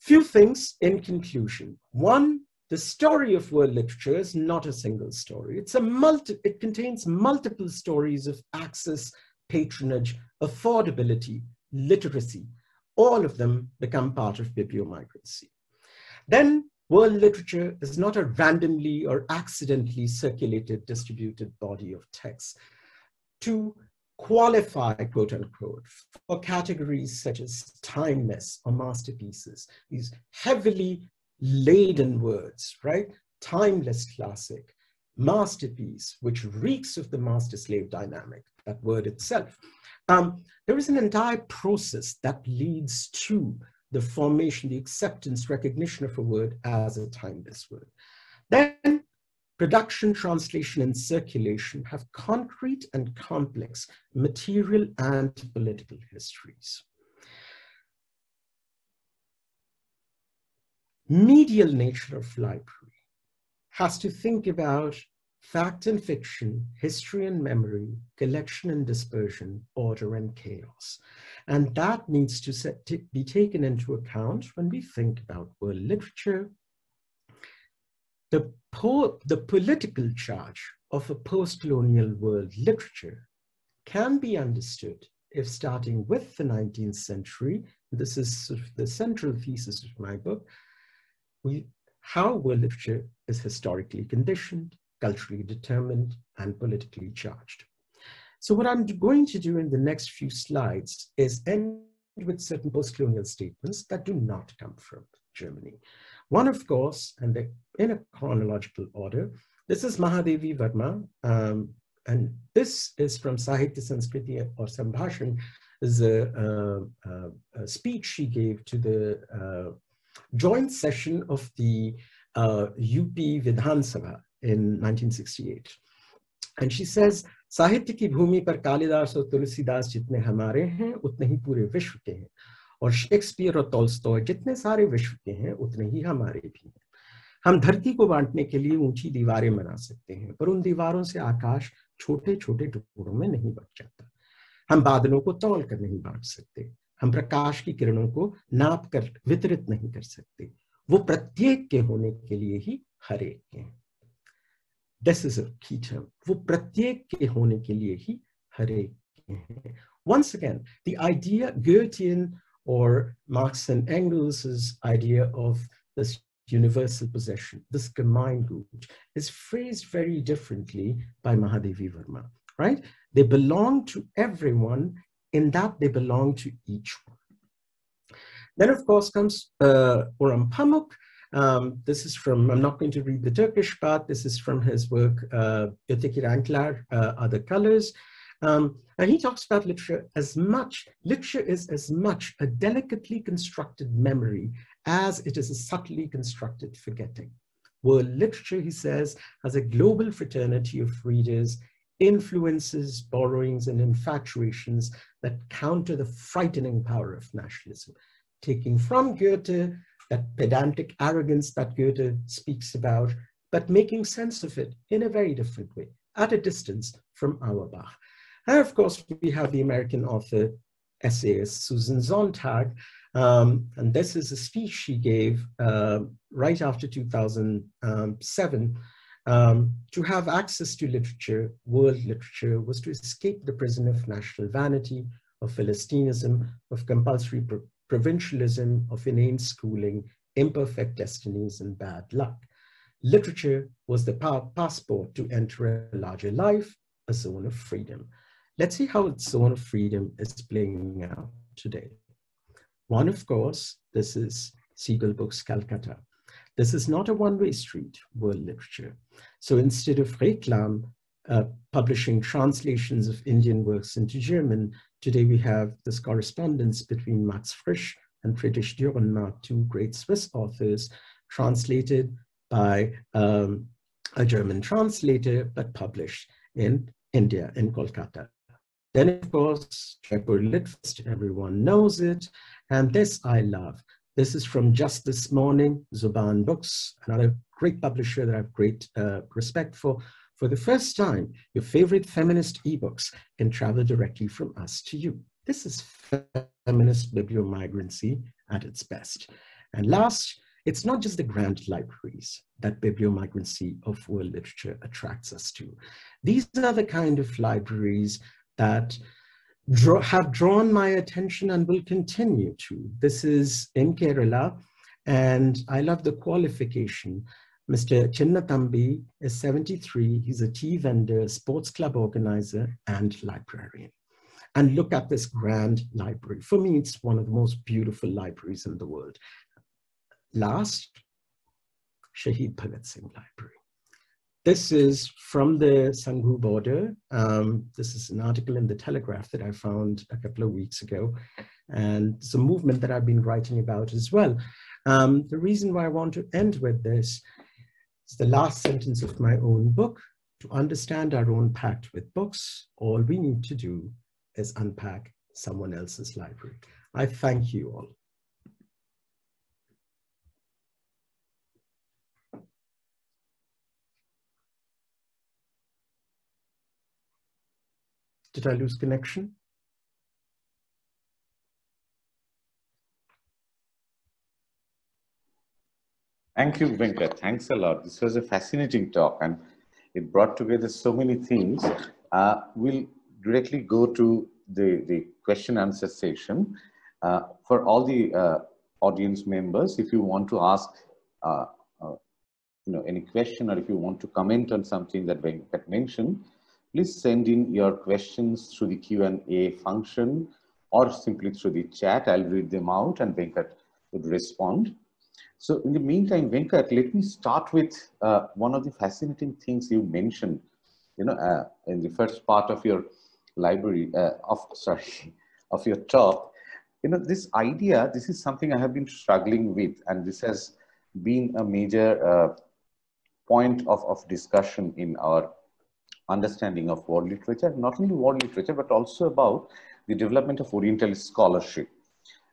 Speaker 2: few things in conclusion. One, the story of world literature is not a single story. It's a multi, it contains multiple stories of access, patronage, affordability, literacy. All of them become part of bibliomigrancy. Then world literature is not a randomly or accidentally circulated, distributed body of texts. To qualify, quote unquote, for categories such as timeless or masterpieces, these heavily laden words, right? Timeless classic, masterpiece, which reeks of the master slave dynamic, that word itself. Um, there is an entire process that leads to the formation, the acceptance, recognition of a word as a timeless word. Then production, translation, and circulation have concrete and complex material and political histories. Medial nature of library has to think about fact and fiction, history and memory, collection and dispersion, order and chaos. And that needs to, set, be taken into account when we think about world literature. The, po the political charge of a post-colonial world literature can be understood if starting with the 19th century, this is sort of the central thesis of my book, we, how world literature is historically conditioned, culturally determined, and politically charged. So what I'm going to do in the next few slides is end with certain post-colonial statements that do not come from Germany. One, of course, and in a chronological order, this is Mahadevi Verma, um, and this is from Sahitya Sanskriti or Sambhashan, is a, a, a, a, speech she gave to the uh, joint session of the uh, UP Vidhan Sabha in 1968. And she says, साहित्य की भूमि पर कालिदास और तुलसीदास जितने हमारे हैं उतने ही पूरे विश्व के हैं और शेक्सपियर और टोल्स्टॉय जितने सारे विश्व के हैं उतने ही हमारे भी हैं हम धरती को बांटने के लिए ऊँची दीवारें बना सकते हैं पर उन दीवारों से आकाश छोटे छोटे टुकड़ों में नहीं बच जाता हम बादलों को तौल कर नहीं बांट सकते हम प्रकाश की किरणों को नाप कर, वितरित नहीं कर सकते। वो प्रत्येक के होने के लिए ही हर एक के दिस इज़ अम वो प्रत्येक के होने के लिए ही हर एक के वंस अगेन द आइडिया गोटियन और Marx and Engels idea of this universal possession this combined good is phrased very differently by Mahadevi Varma right they belong to everyone in that they belong to each one. Then, of course, comes uh, Orhan Pamuk. Um, this is from, I'm not going to read the Turkish part, this is from his work, uh, Renkler, uh, Other Colors. Um, and he talks about literature as much, literature is as much a delicately constructed memory as it is a subtly constructed forgetting. World literature, he says, has a global fraternity of readers, influences, borrowings, and infatuations that counter the frightening power of nationalism. Taking from Goethe that pedantic arrogance that Goethe speaks about, but making sense of it in a very different way, at a distance from Auerbach. And of course, we have the American author, essayist Susan Sontag, um, and this is a speech she gave uh, right after 2007. Um, to have access to literature, world literature, was to escape the prison of national vanity, of Philistinism, of compulsory pro provincialism, of inane schooling, imperfect destinies, and bad luck. Literature was the passport to enter a larger life, a zone of freedom. Let's see how its zone of freedom is playing out today. One, of course, this is Seagull Books Calcutta. This is not a one-way street, world literature. So instead of Reclam uh, publishing translations of Indian works into German, today we have this correspondence between Max Frisch and Friedrich Dürrenmatt, two great Swiss authors, translated by um, a German translator, but published in India, in Kolkata. Then, of course, Jaipur Litfest, everyone knows it. And this I love. This is from just this morning, Zubaan Books, another great publisher that I have great uh, respect for. For the first time, your favorite feminist ebooks can travel directly from us to you. This is feminist bibliomigrancy at its best. And last, it's not just the grand libraries that bibliomigrancy of world literature attracts us to. These are the kind of libraries that draw, mm-hmm. have drawn my attention and will continue to. This is in Kerala, and I love the qualification. Mr. Chinnatambi is 73. He's a tea vendor, sports club organizer, and librarian. And look at this grand library. For me, it's one of the most beautiful libraries in the world. Last, Shahid Bhagat Singh Library. This is from the Singhu border. Um, this is an article in the Telegraph that I found a couple of weeks ago. And it's a movement that I've been writing about as well. Um, the reason why I want to end with this is the last sentence of my own book. To understand our own pact with books, all we need to do is unpack someone else's library. I thank you all. Did I lose connection?
Speaker 1: Thank you, Venkat. Thanks a lot. This was a fascinating talk and it brought together so many things. Uh, we'll directly go to the, the question answer session. Uh, for all the uh, audience members, if you want to ask uh, uh, you know, any question or if you want to comment on something that Venkat mentioned, please send in your questions through the Q&A function or simply through the chat. I'll read them out and Venkat would respond. So in the meantime, Venkat, let me start with uh, one of the fascinating things you mentioned, you know, uh, in the first part of your library, uh, of, sorry, of your talk. You know, this idea, this is something I have been struggling with, and this has been a major uh, point of, of discussion in our understanding of world literature, not only world literature, but also about the development of Orientalist scholarship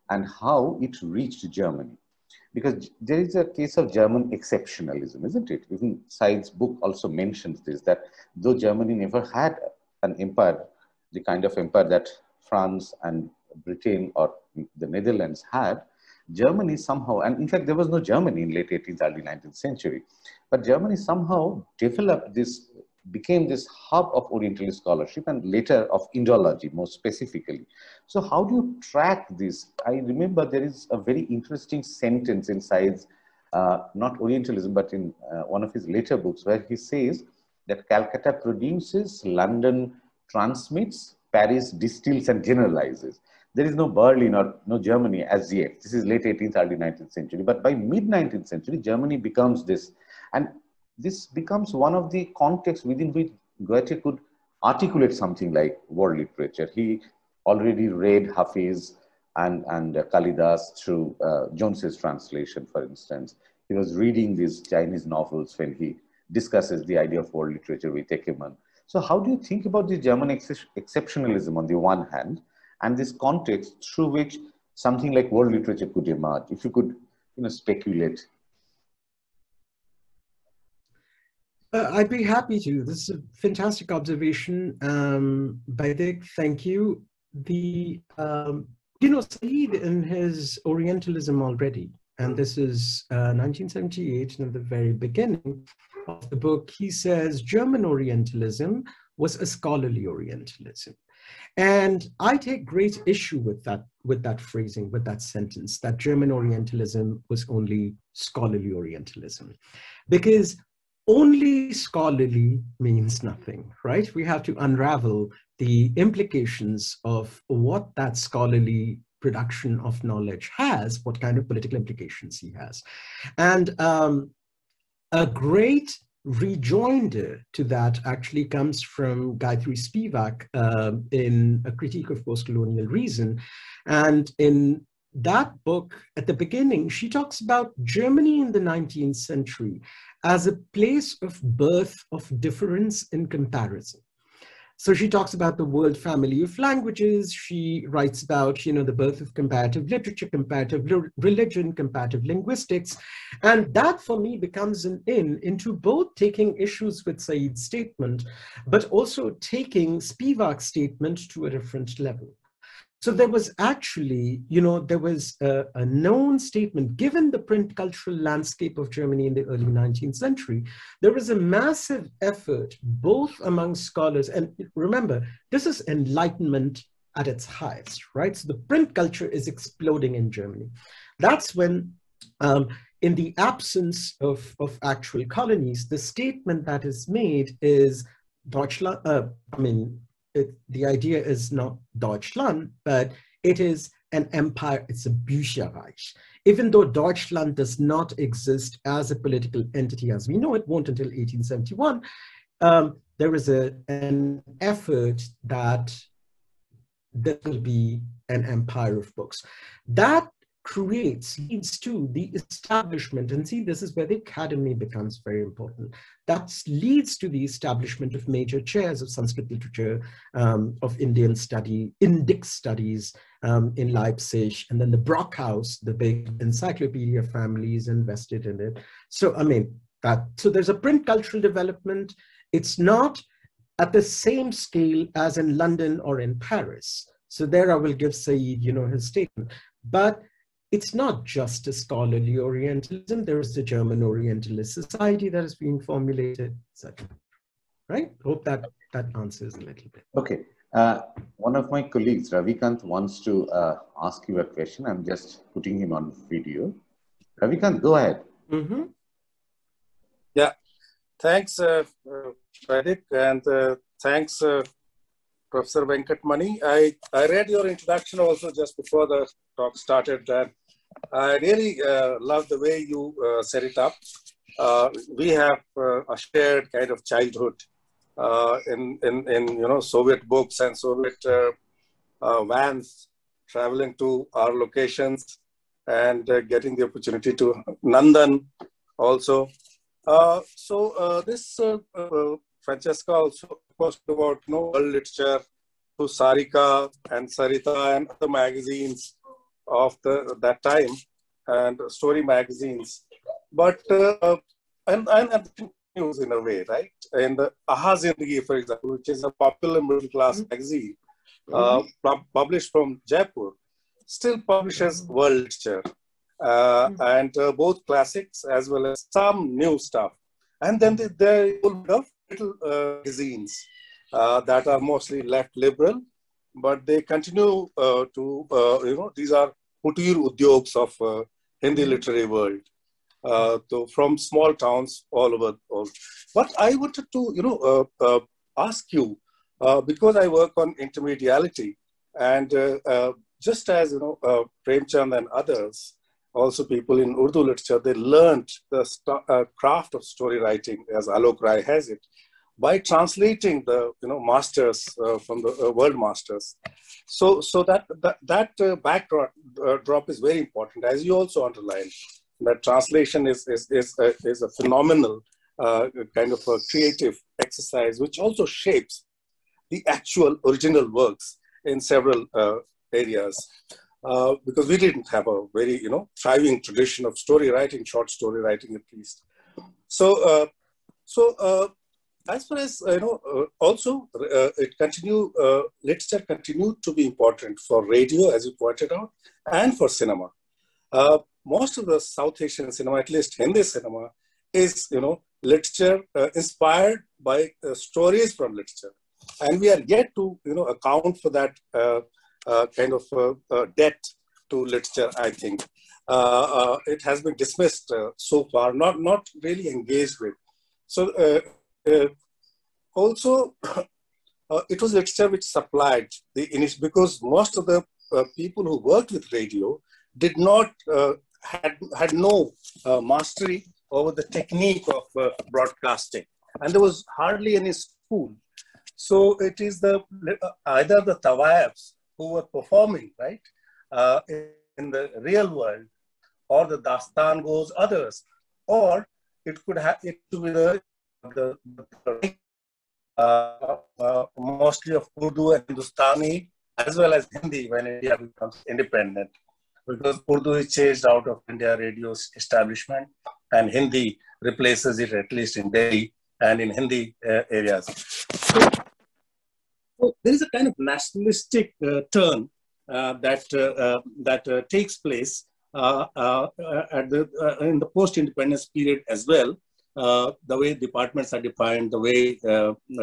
Speaker 1: and how it reached Germany. Because there is a case of German exceptionalism, isn't it? Even Said's book also mentions this, that though Germany never had an empire, the kind of empire that France and Britain or the Netherlands had, Germany somehow, and in fact, there was no Germany in late 18th, early 19th century, but Germany somehow developed this became this hub of Orientalist scholarship and later of Indology more specifically. So how do you track this? I remember there is a very interesting sentence inside, uh, not Orientalism, but in uh, one of his later books where he says that Calcutta produces, London transmits, Paris distills and generalizes. There is no Berlin or no Germany as yet. This is late 18th, early 19th century. But by mid 19th century, Germany becomes this. And this becomes one of the contexts within which Goethe could articulate something like world literature. He already read Hafiz and, and uh, Kalidas through uh, Jones's translation, for instance. He was reading these Chinese novels when he discusses the idea of world literature with Eckermann. So how do you think about the German ex exceptionalism on the one hand, and this context through which something like world literature could emerge? If you could you know, speculate
Speaker 2: Uh, I'd be happy to. This is a fantastic observation, um, Baidik. Thank you. The um, you know Said in his Orientalism already, and this is uh, 1978, and at the very beginning of the book, he says German Orientalism was a scholarly Orientalism. And I take great issue with that, with that phrasing, with that sentence, that German Orientalism was only scholarly Orientalism. Because only scholarly means nothing, right? We have to unravel the implications of what that scholarly production of knowledge has, what kind of political implications he has. And um, a great rejoinder to that actually comes from Gayatri Spivak uh, in A Critique of Post-Colonial Reason. And in that book, at the beginning, she talks about Germany in the 19th century as a place of birth of difference in comparison. So she talks about the world family of languages. She writes about, you know, the birth of comparative literature, comparative religion, comparative linguistics. And that for me becomes an in into both taking issues with Said's statement, but also taking Spivak's statement to a different level. So there was actually, you know, there was a, a, known statement, given the print cultural landscape of Germany in the early 19th century, there was a massive effort, both among scholars, and remember, this is enlightenment at its highest, right? So the print culture is exploding in Germany. That's when, um, in the absence of, of actual colonies, the statement that is made is Deutschland, uh, I mean, it, the idea is not Deutschland, but it is an empire, it's a Bücherreich. Even though Deutschland does not exist as a political entity as we know it, won't until 1871, um, there is a, an effort that there will be an empire of books. That creates, leads to the establishment, and see, this is where the academy becomes very important. That leads to the establishment of major chairs of Sanskrit literature, um, of Indian study, Indic studies um, in Leipzig, and then the Brockhaus, the big encyclopedia families invested in it. So, I mean, that, so there's a print cultural development. It's not at the same scale as in London or in Paris. So there I will give Said, you know, his statement. But it's not just a scholarly Orientalism. There is the German Orientalist Society that is being formulated, etc. Right? Hope that that answers a little bit.
Speaker 1: Okay. Uh, one of my colleagues, Ravikant, wants to uh, ask you a question. I'm just putting him on video. Ravikant, go ahead.
Speaker 3: Mm -hmm. Yeah. Thanks, uh, Baidik, and uh, thanks, Professor Venkat Mani. I, I read your introduction also just before the talk started that I really uh, love the way you uh, set it up. Uh, we have uh, a shared kind of childhood uh, in, in, in, you know, Soviet books and Soviet uh, vans traveling to our locations and getting the opportunity to Nandan also. so this Francesca also talks about you know, world literature to Sarika and Sarita and other magazines of the that time and story magazines. But uh, and, and, news in a way, right? And the Aha Zindagi, for example, which is a popular middle class mm-hmm. magazine uh, mm-hmm. published from Jaipur, still publishes mm-hmm. world literature uh, mm-hmm. and uh, both classics as well as some new stuff. And then there are a of little uh, magazines uh, that are mostly left liberal, but they continue uh, to, uh, you know, these are kutir udyogs of uh, Hindi literary world. Uh, to, from small towns all over. All. But I wanted to, you know, ask you, because I work on intermediality, and just as, you know, Premchand and others, also people in Urdu literature, they learned the uh, craft of story writing, as Alok Rai has it, by translating the you know masters uh, from the uh, world masters. So so that that, that uh, backdrop uh, drop is very important, as you also underlined. That translation is is is, a, is a phenomenal uh, kind of a creative exercise, which also shapes the actual original works in several areas. Uh, because we didn't have a very, you know, thriving tradition of story writing, short story writing at least. So, uh, so uh, as far as you know, uh, also uh, it continue literature continued to be important for radio, as you pointed out, and for cinema. most of the South Asian cinema, at least Hindi cinema, is you know literature inspired by stories from literature, and we are yet to you know account for that uh, kind of uh, uh, debt to literature, I think. it has been dismissed so far, not, not really engaged with. So also, it was literature which supplied the initial, because most of the people who worked with radio did not had had no uh, mastery over the technique of uh, broadcasting and there was hardly any school so it is the uh, either the tawaifs who were performing, right, uh, in the real world, or the Dastan goes others, or it could have it to be the, the, the uh, uh, mostly of Urdu and Hindustani as well as Hindi when India becomes independent. Because Urdu is changed out of India radio establishment and Hindi replaces it at least in Delhi and in Hindi uh, areas. So so there is a kind of nationalistic uh, turn uh, that uh, uh that uh, takes place uh, at the in the post-independence period as well. the way departments are defined, the way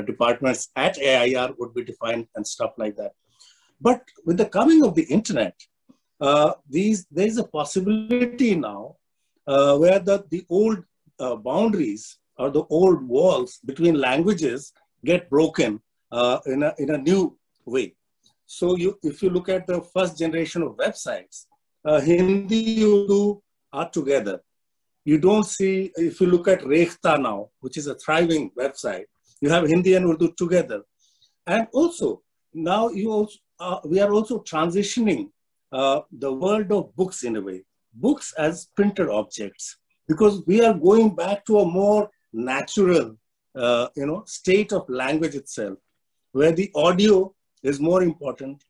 Speaker 3: departments at AIR would be defined, and stuff like that. But with the coming of the internet, these there is a possibility now where the the old boundaries or the old walls between languages get broken uh, in, a, in a new way. So you, if you look at the first generation of websites, uh, Hindi, Urdu are together. You don't see, if you look at Rekhta now, which is a thriving website, you have Hindi and Urdu together. And also, now you also, uh, we are also transitioning uh, the world of books in a way, books as printed objects, because we are going back to a more natural, uh, you know, state of language itself where the audio is more important,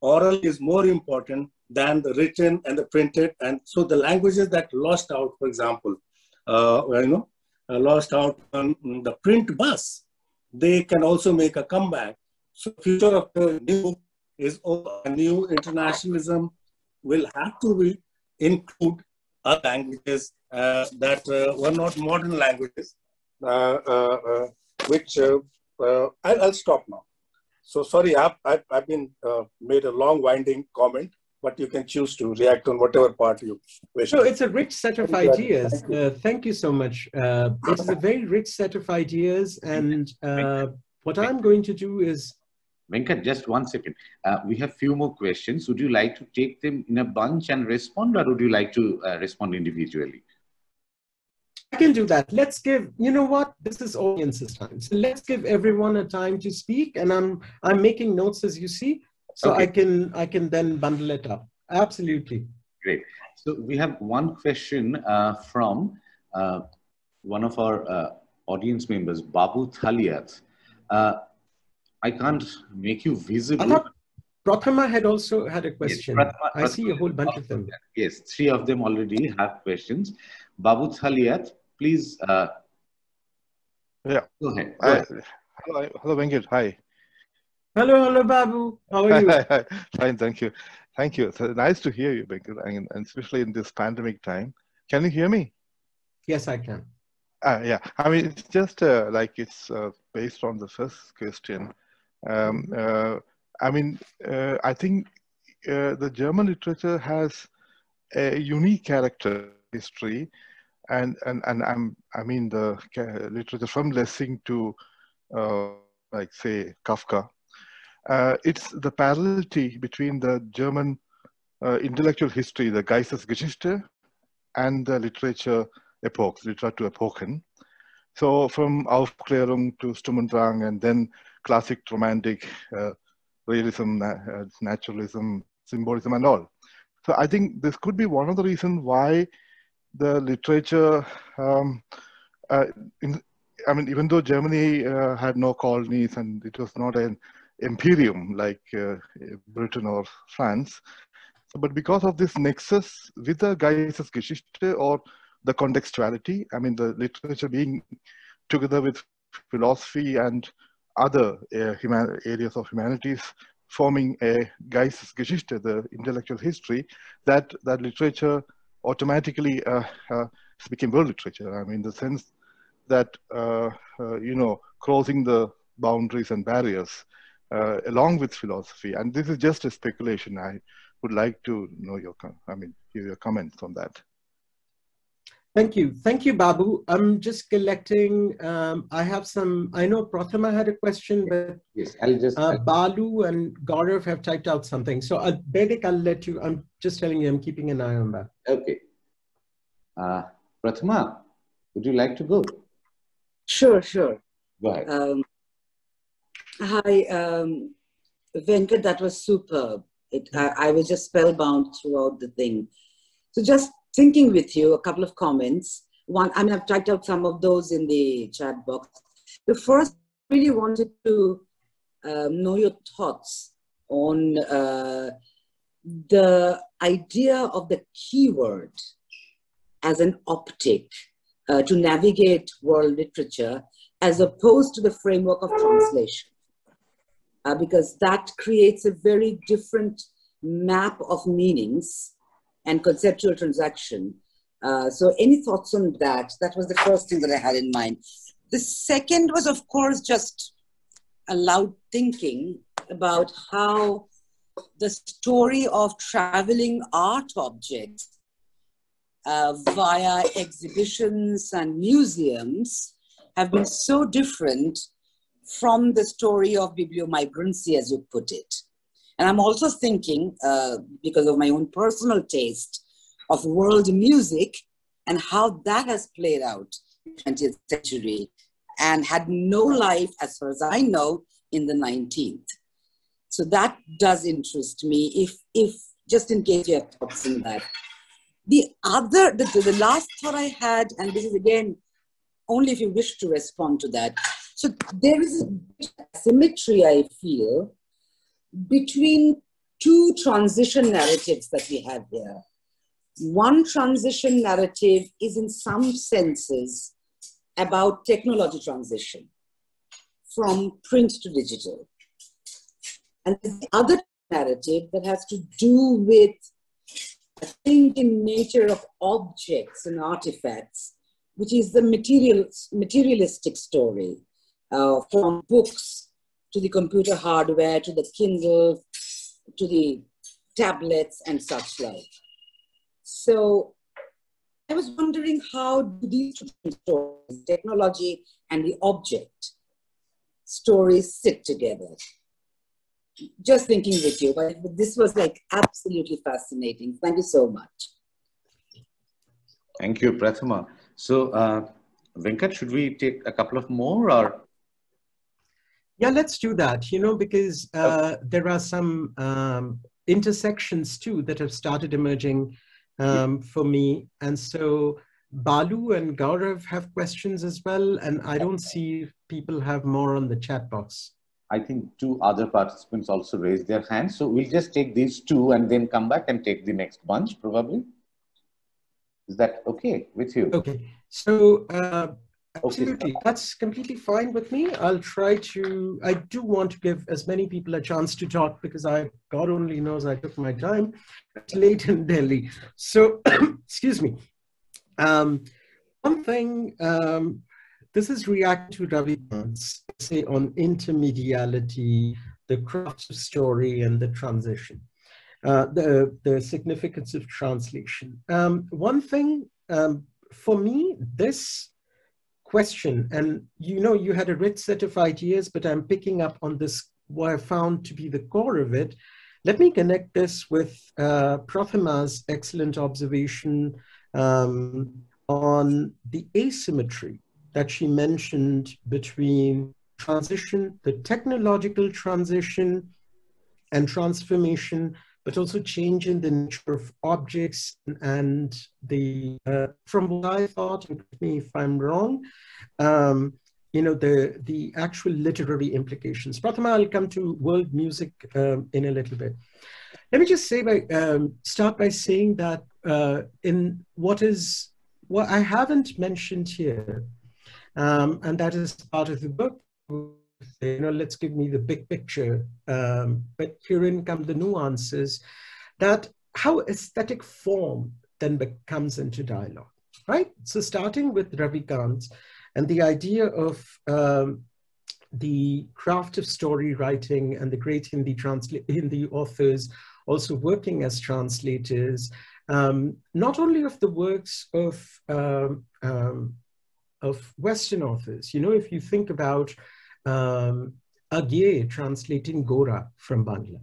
Speaker 3: oral is more important than the written and the printed. And so the languages that lost out, for example, uh, you know, uh, lost out on the print bus, they can also make a comeback. So future of the new is a new internationalism will have to be include languages uh, that uh, were not modern languages, uh, uh, uh which I'll, I'll, stop now. So sorry, I've, I've, I've been uh, made a long winding comment, but you can choose to react on whatever part you wish.
Speaker 2: So it's a rich set of ideas. Thank you. Uh, thank you, so much. Uh, it is a very rich set of ideas. And uh, what I'm going to do is
Speaker 1: Venkat, just one second. Uh, we have few more questions. Would you like to take them in a bunch and respond, or would you like to uh, respond individually?
Speaker 2: I can do that. Let's give, you know what? This is audience's time. So let's give everyone a time to speak. And I'm I'm making notes as you see. So okay. I can I can then bundle it up. Absolutely.
Speaker 1: Great. So we have one question uh, from uh, one of our uh, audience members, Babu Thaliat. Uh, I can't make you visible.
Speaker 2: Prathama had also had a question. Yes, Prathama, I see a whole bunch of them.
Speaker 1: Yes, three of them already have questions. Babu Thaliat, please. Uh,
Speaker 4: yeah.
Speaker 1: Go ahead.
Speaker 4: Go ahead. Hello, hello, Venkat. Hi.
Speaker 2: Hello, hello, Babu. How are you?
Speaker 4: Hi, hi, Fine, thank you. Thank you. So nice to hear you, Venkat, and especially in this pandemic time. Can you hear me?
Speaker 2: Yes, I can.
Speaker 4: Uh, yeah, I mean, it's just uh, like it's uh, based on the first question. Um, uh, I mean, uh, I think uh, the German literature has a unique character history, and and and I'm I mean the literature from Lessing to like say Kafka. it's the parallelity between the German intellectual history, the Geistesgeschichte, and the literature epochs, literature epochen. So from Aufklärung to Sturm und Drang and then classic romantic uh, realism, uh, naturalism, symbolism and all. So I think this could be one of the reasons why the literature, um, uh, in, I mean, even though Germany uh, had no colonies and it was not an imperium like uh, Britain or France, but because of this nexus with the Geistesgeschichte or the contextuality, I mean, the literature being together with philosophy and other uh, areas of humanities forming a Geistesgeschichte, the intellectual history, that, that literature automatically uh, uh, became world literature. I mean, the sense that, uh, you know, crossing the boundaries and barriers along with philosophy. And this is just a speculation. I would like to know your, I mean, hear your comments on that.
Speaker 2: Thank you. Thank you, Babu. I'm just collecting. Um, I have some, I know Prathama had a question, but
Speaker 1: yes, I'll just.
Speaker 2: Uh, Balu and Gaurav have typed out something. So, uh, Baidik, I'll let you, I'm just telling you, I'm keeping an eye on that.
Speaker 1: Okay. Uh, Prathama, would you like to go?
Speaker 5: Sure, sure.
Speaker 1: Go ahead.
Speaker 5: Um, hi, um, Venkat, that was superb. It, I, I was just spellbound throughout the thing. So just thinking with you a couple of comments. One, I mean, I've typed out some of those in the chat box. The first, really wanted to um, know your thoughts on uh, the idea of the keyword as an optic uh, to navigate world literature as opposed to the framework of translation. Uh, because that creates a very different map of meanings and conceptual transaction. Uh, so any thoughts on that? That was the first thing that I had in mind. The second was, of course, just a loud thinking about how the story of traveling art objects uh, via exhibitions and museums have been so different from the story of bibliomigrancy, as you put it. And I'm also thinking, uh, because of my own personal taste, of world music and how that has played out in the 20th century and had no life, as far as I know, in the 19th. So that does interest me, if, if just in case you have thoughts on that. The other, the, the last thought I had, and this is again, only if you wish to respond to that. So there is a symmetry, I feel, between two transition narratives that we have here. One transition narrative is, in some senses, about technology transition from print to digital. And the other narrative that has to do with a thinking nature of objects and artifacts, which is the material, materialistic story uh, from books to the computer hardware, to the Kindle, to the tablets and such like. So I was wondering how do these two stories, technology and the object stories sit together? Just thinking with you, but this was like absolutely fascinating. Thank you so much.
Speaker 1: Thank you, Prathama. So, uh, Venkat, should we take a couple of more or?
Speaker 2: Yeah, let's do that, you know, because uh, there are some um, intersections too that have started emerging um, for me. And so Balu and Gaurav have questions as well. And I don't see people have more on the chat box.
Speaker 1: I think two other participants also raised their hands. So we'll just take these two and then come back and take the next bunch probably. Is that okay with you?
Speaker 2: Okay. So uh, Absolutely. That's completely fine with me. I'll try to, I do want to give as many people a chance to talk because I, God only knows I took my time. It's late in Delhi. So, excuse me. Um, one thing, um, this is react to Ravikant's say on intermediality, the craft of story and the transition, uh, the, the significance of translation. Um, one thing um, for me, this question, and you know, you had a rich set of ideas, but I'm picking up on this, what I found to be the core of it. Let me connect this with uh, excellent observation um, on the asymmetry that she mentioned between transition, the technological transition and transformation, but also change in the nature of objects and the, uh, from what I thought, and correct me if I'm wrong, um, you know, the, the actual literary implications. Prathama, I'll come to world music um, in a little bit. Let me just say by, um, start by saying that uh, in what is, what I haven't mentioned here, um, and that is part of the book, you know, let's give me the big picture. Um, but herein come the nuances that how aesthetic form then becomes into dialogue, right? So starting with Ravikant and the idea of um, the craft of story writing and the great Hindi, Hindi authors also working as translators, um, not only of the works of, um, um, of Western authors. You know, if you think about um, Agyeya translating Gora from Bangla.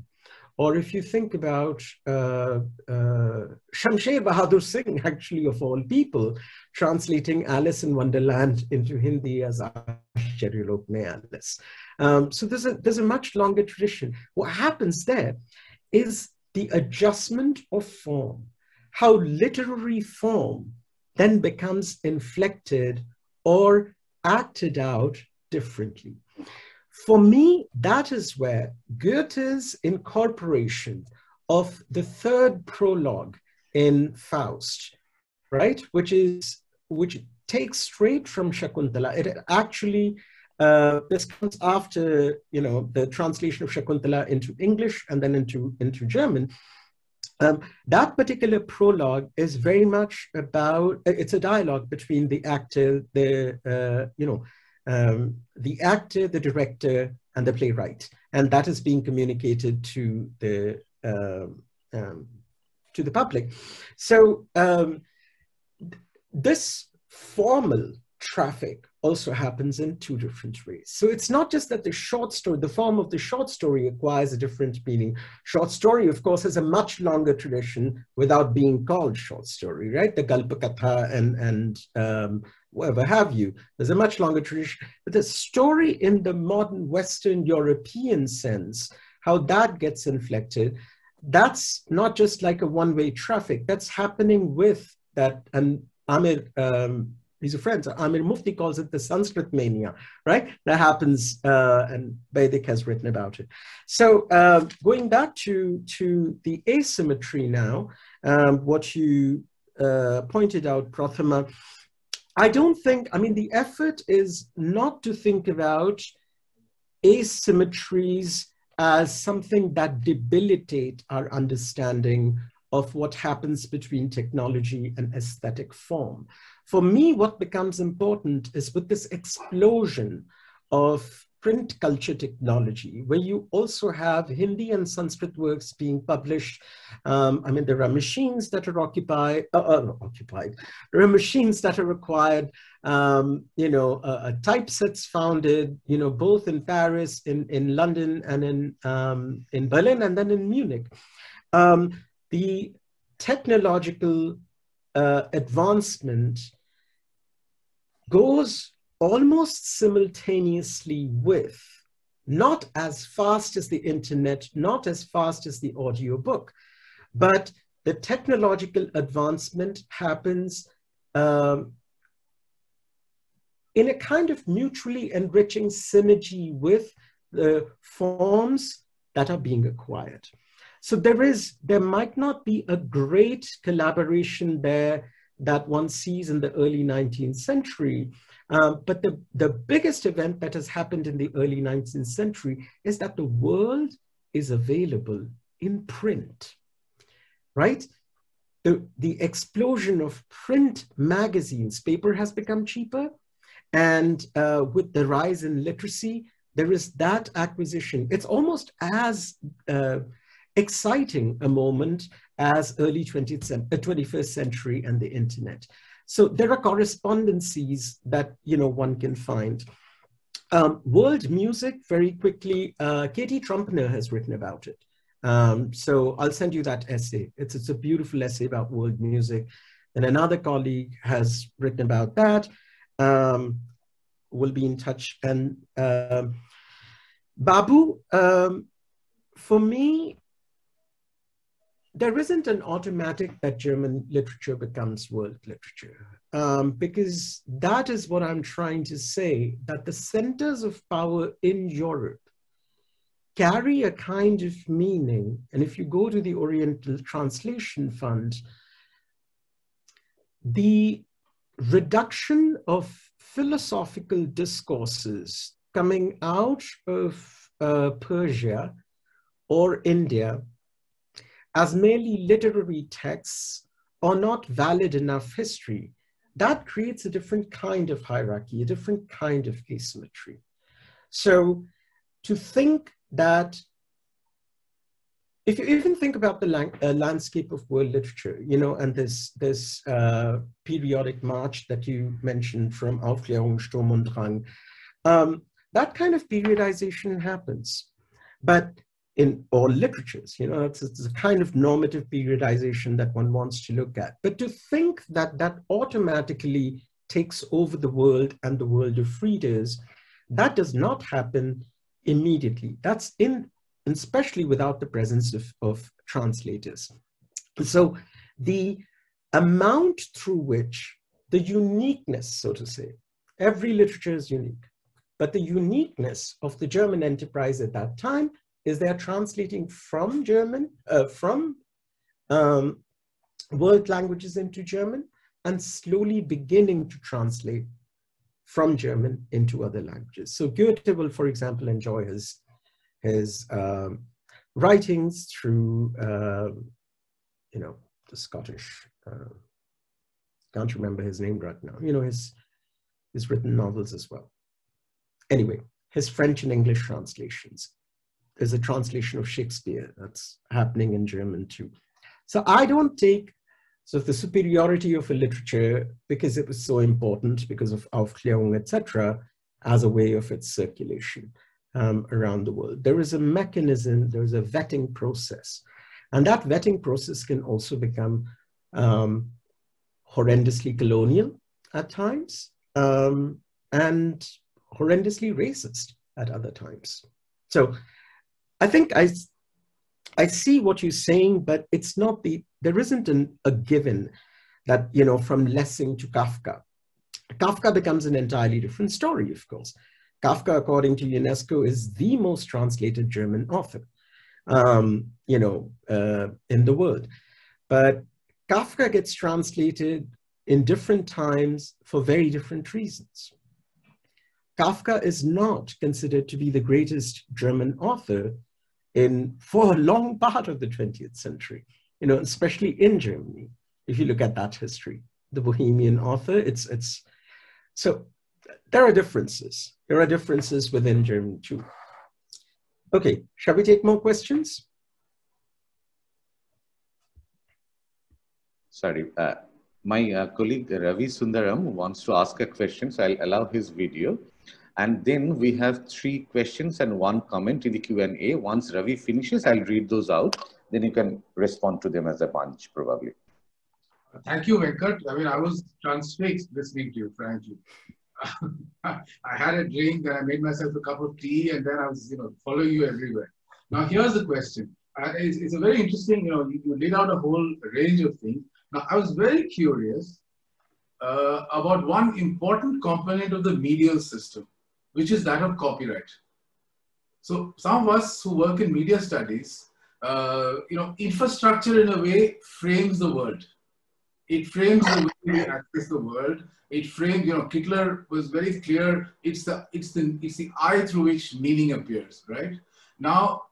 Speaker 2: Or if you think about uh, uh, Shamsher Bahadur Singh, actually of all people, translating Alice in Wonderland into Hindi as Ashcharyalok Alice. Um, so there's a, there's a much longer tradition. What happens there is the adjustment of form, how literary form then becomes inflected or acted out differently. For me, that is where Goethe's incorporation of the third prologue in Faust, right, which is which takes straight from Shakuntala. It actually uh, this comes after you know the translation of Shakuntala into English and then into into German. Um, that particular prologue is very much about it's a dialogue between the actor, the uh, you know um, the actor, the director, and the playwright, and that is being communicated to the um, um, to the public. So um, this formal traffic also happens in two different ways. So it's not just that the short story, the form of the short story acquires a different meaning. Short story, of course, has a much longer tradition without being called short story, right? The Kalpakatha and, and um, whatever have you. There's a much longer tradition. But the story in the modern Western European sense, how that gets inflected, that's not just like a one-way traffic. That's happening with that, and Amir um, he's a friend. So Amir Mufti calls it the Sanskrit mania, right? That happens, uh, and Vedic has written about it. So uh, going back to, to the asymmetry now, um, what you uh, pointed out, Prathama, I don't think, I mean, the effort is not to think about asymmetries as something that debilitate our understanding of what happens between technology and aesthetic form. For me, what becomes important is with this explosion of print culture technology, where you also have Hindi and Sanskrit works being published. Um, I mean, there are machines that are occupied, uh, uh, occupied. There are machines that are required. Um, you know, uh, typesets founded. You know, both in Paris, in in London, and in um, in Berlin, and then in Munich. Um, the technological uh, advancement goes almost simultaneously with, not as fast as the internet, not as fast as the audiobook, but the technological advancement happens um, in a kind of mutually enriching synergy with the forms that are being acquired. So there is, there might not be a great collaboration there that one sees in the early 19th century. Um, but the, the biggest event that has happened in the early 19th century is that the world is available in print, right? the, the explosion of print magazines, paper has become cheaper. And uh, with the rise in literacy, there is that acquisition. It's almost as uh, exciting a moment as early 20th, 21st uh, century and the internet. So there are correspondencies that you know one can find. Um, world music, very quickly, uh, Katie Trumpener has written about it. Um, so I'll send you that essay. It's, it's a beautiful essay about world music. And another colleague has written about that. Um, we'll be in touch. And um, Babu, um, for me, there isn't an automatic that German literature becomes world literature, um, because that is what I'm trying to say, that the centers of power in Europe carry a kind of meaning. And if you go to the Oriental Translation Fund, the reduction of philosophical discourses coming out of uh, Persia or India as merely literary texts or not valid enough history, that creates a different kind of hierarchy, a different kind of asymmetry. So to think that if you even think about the lang- uh, landscape of world literature, you know, and this this uh, periodic march that you mentioned from Aufklärung, Sturm und Drang, um, that kind of periodization happens. But in all literatures, you know, it's, it's a kind of normative periodization that one wants to look at. But to think that that automatically takes over the world and the world of readers, that does not happen immediately. That's in, especially without the presence of, of translators. So the amount through which the uniqueness, so to say, every literature is unique, but the uniqueness of the German enterprise at that time is they're translating from German, uh, from um, world languages into German and slowly beginning to translate from German into other languages. So Goethe will, for example, enjoy his, his um, writings through, uh, you know, the Scottish, uh, can't remember his name right now, you know, his, his written novels as well. Anyway, his French and English translations. There's a translation of Shakespeare that's happening in German too. So I don't take so the superiority of a literature, because it was so important, because of Aufklärung, etc., as a way of its circulation um, around the world. There is a mechanism, there is a vetting process. And that vetting process can also become um, horrendously colonial at times um, and horrendously racist at other times. So I think I I see what you're saying, but it's not the, there isn't an, a given that, you know, from Lessing to Kafka. Kafka becomes an entirely different story, of course. Kafka, according to UNESCO, is the most translated German author, um, you know, uh, in the world. But Kafka gets translated in different times for very different reasons. Kafka is not considered to be the greatest German author in for a long part of the 20th century, you know, especially in Germany. If you look at that history, the Bohemian author, it's it's so there are differences. There are differences within Germany too. Okay, shall we take more questions?
Speaker 1: Sorry, uh, my uh, colleague Ravi Sundaram wants to ask a question, so I'll allow his video. And then we have three questions and one comment in the Q&A. Once Ravi finishes, I'll read those out. Then you can respond to them as a bunch, probably.
Speaker 6: Thank you, Venkat. I mean, I was transfixed listening to you, frankly. I had a drink and I made myself a cup of tea and then I was, you know, following you everywhere. Now, here's the question. Uh, it's, it's, a very interesting, you know, you, you laid out a whole range of things. Now, I was very curious uh, about one important component of the medial system which is that of copyright. So some of us who work in media studies, uh, you know, infrastructure in a way frames the world. It frames the way we access the world. It frames, you know, Kittler was very clear. It's the it's the it's the eye through which meaning appears, right? Now,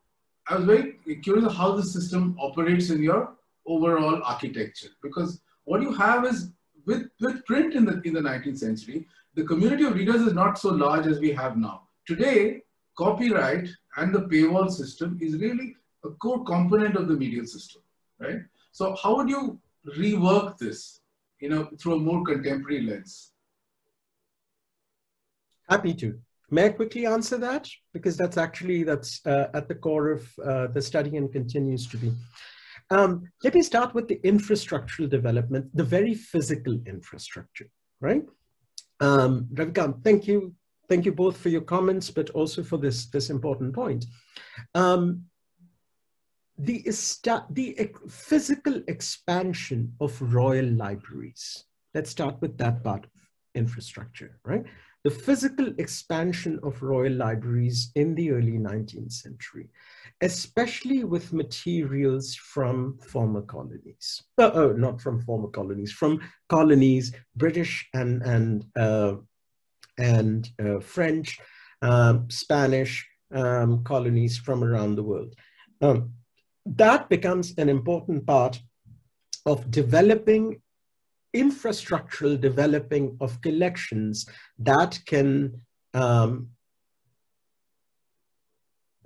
Speaker 6: I was very curious how the system operates in your overall architecture because what you have is with, with print in the, in the 19th century, the community of readers is not so large as we have now. Today, copyright and the paywall system is really a core component of the media system, right? So how would you rework this, you know, through a more contemporary lens?
Speaker 2: Happy to. May I quickly answer that? Because that's actually, that's uh, at the core of uh, the study and continues to be. Um, let me start with the infrastructural development, the very physical infrastructure, right? Um, Ravikant, thank you. Thank you both for your comments, but also for this, this important point. Um, the, the physical expansion of royal libraries. Let's start with that part of infrastructure, right? The physical expansion of royal libraries in the early 19th century, especially with materials from former colonies. Uh, oh, not from former colonies, from colonies, British and, and, uh, and uh, French, um, Spanish um, colonies from around the world. Um, that becomes an important part of developing infrastructural developing of collections that can um,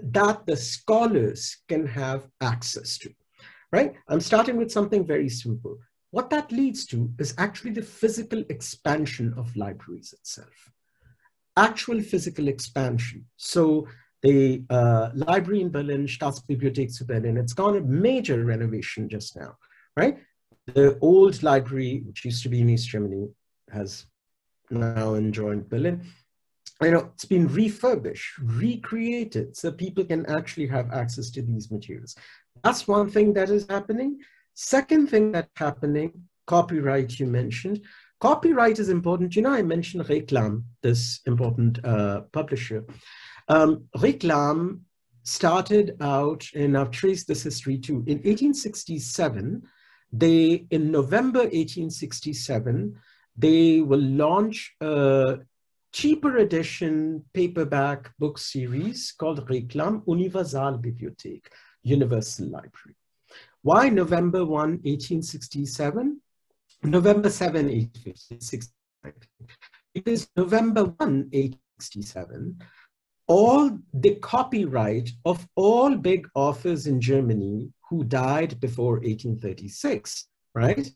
Speaker 2: that the scholars can have access to, right? I'm starting with something very simple. What that leads to is actually the physical expansion of libraries itself. Actual physical expansion. So the uh, library in Berlin, Staatsbibliothek zu Berlin, it's gone a major renovation just now, right? The old library, which used to be in East Germany, has now enjoyed Berlin. You know, it's been refurbished, recreated, so people can actually have access to these materials. That's one thing that is happening. Second thing that's happening, copyright you mentioned. Copyright is important. You know, I mentioned Reclam, this important uh, publisher. Um, started out, and I've traced this history too. In 1867, they, in November 1867, they will launch a cheaper edition paperback book series called Reclam Universalbibliothek, Universal Library. Why November 1, 1867? November 7, 1867. Because November 1, 1867, all the copyright of all big authors in Germany who died before 1836, right?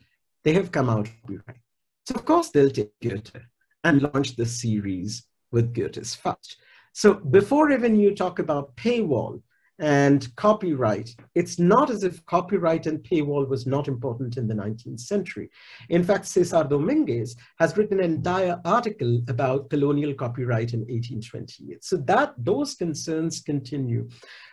Speaker 2: They have come out copyright. So of course they'll take Goethe and launch the series with Goethe's Faust. So before even you talk about paywall, and copyright. It's not as if copyright and paywall was not important in the 19th century. In fact, Cesar Dominguez has written an entire article about colonial copyright in 1828. So that those concerns continue.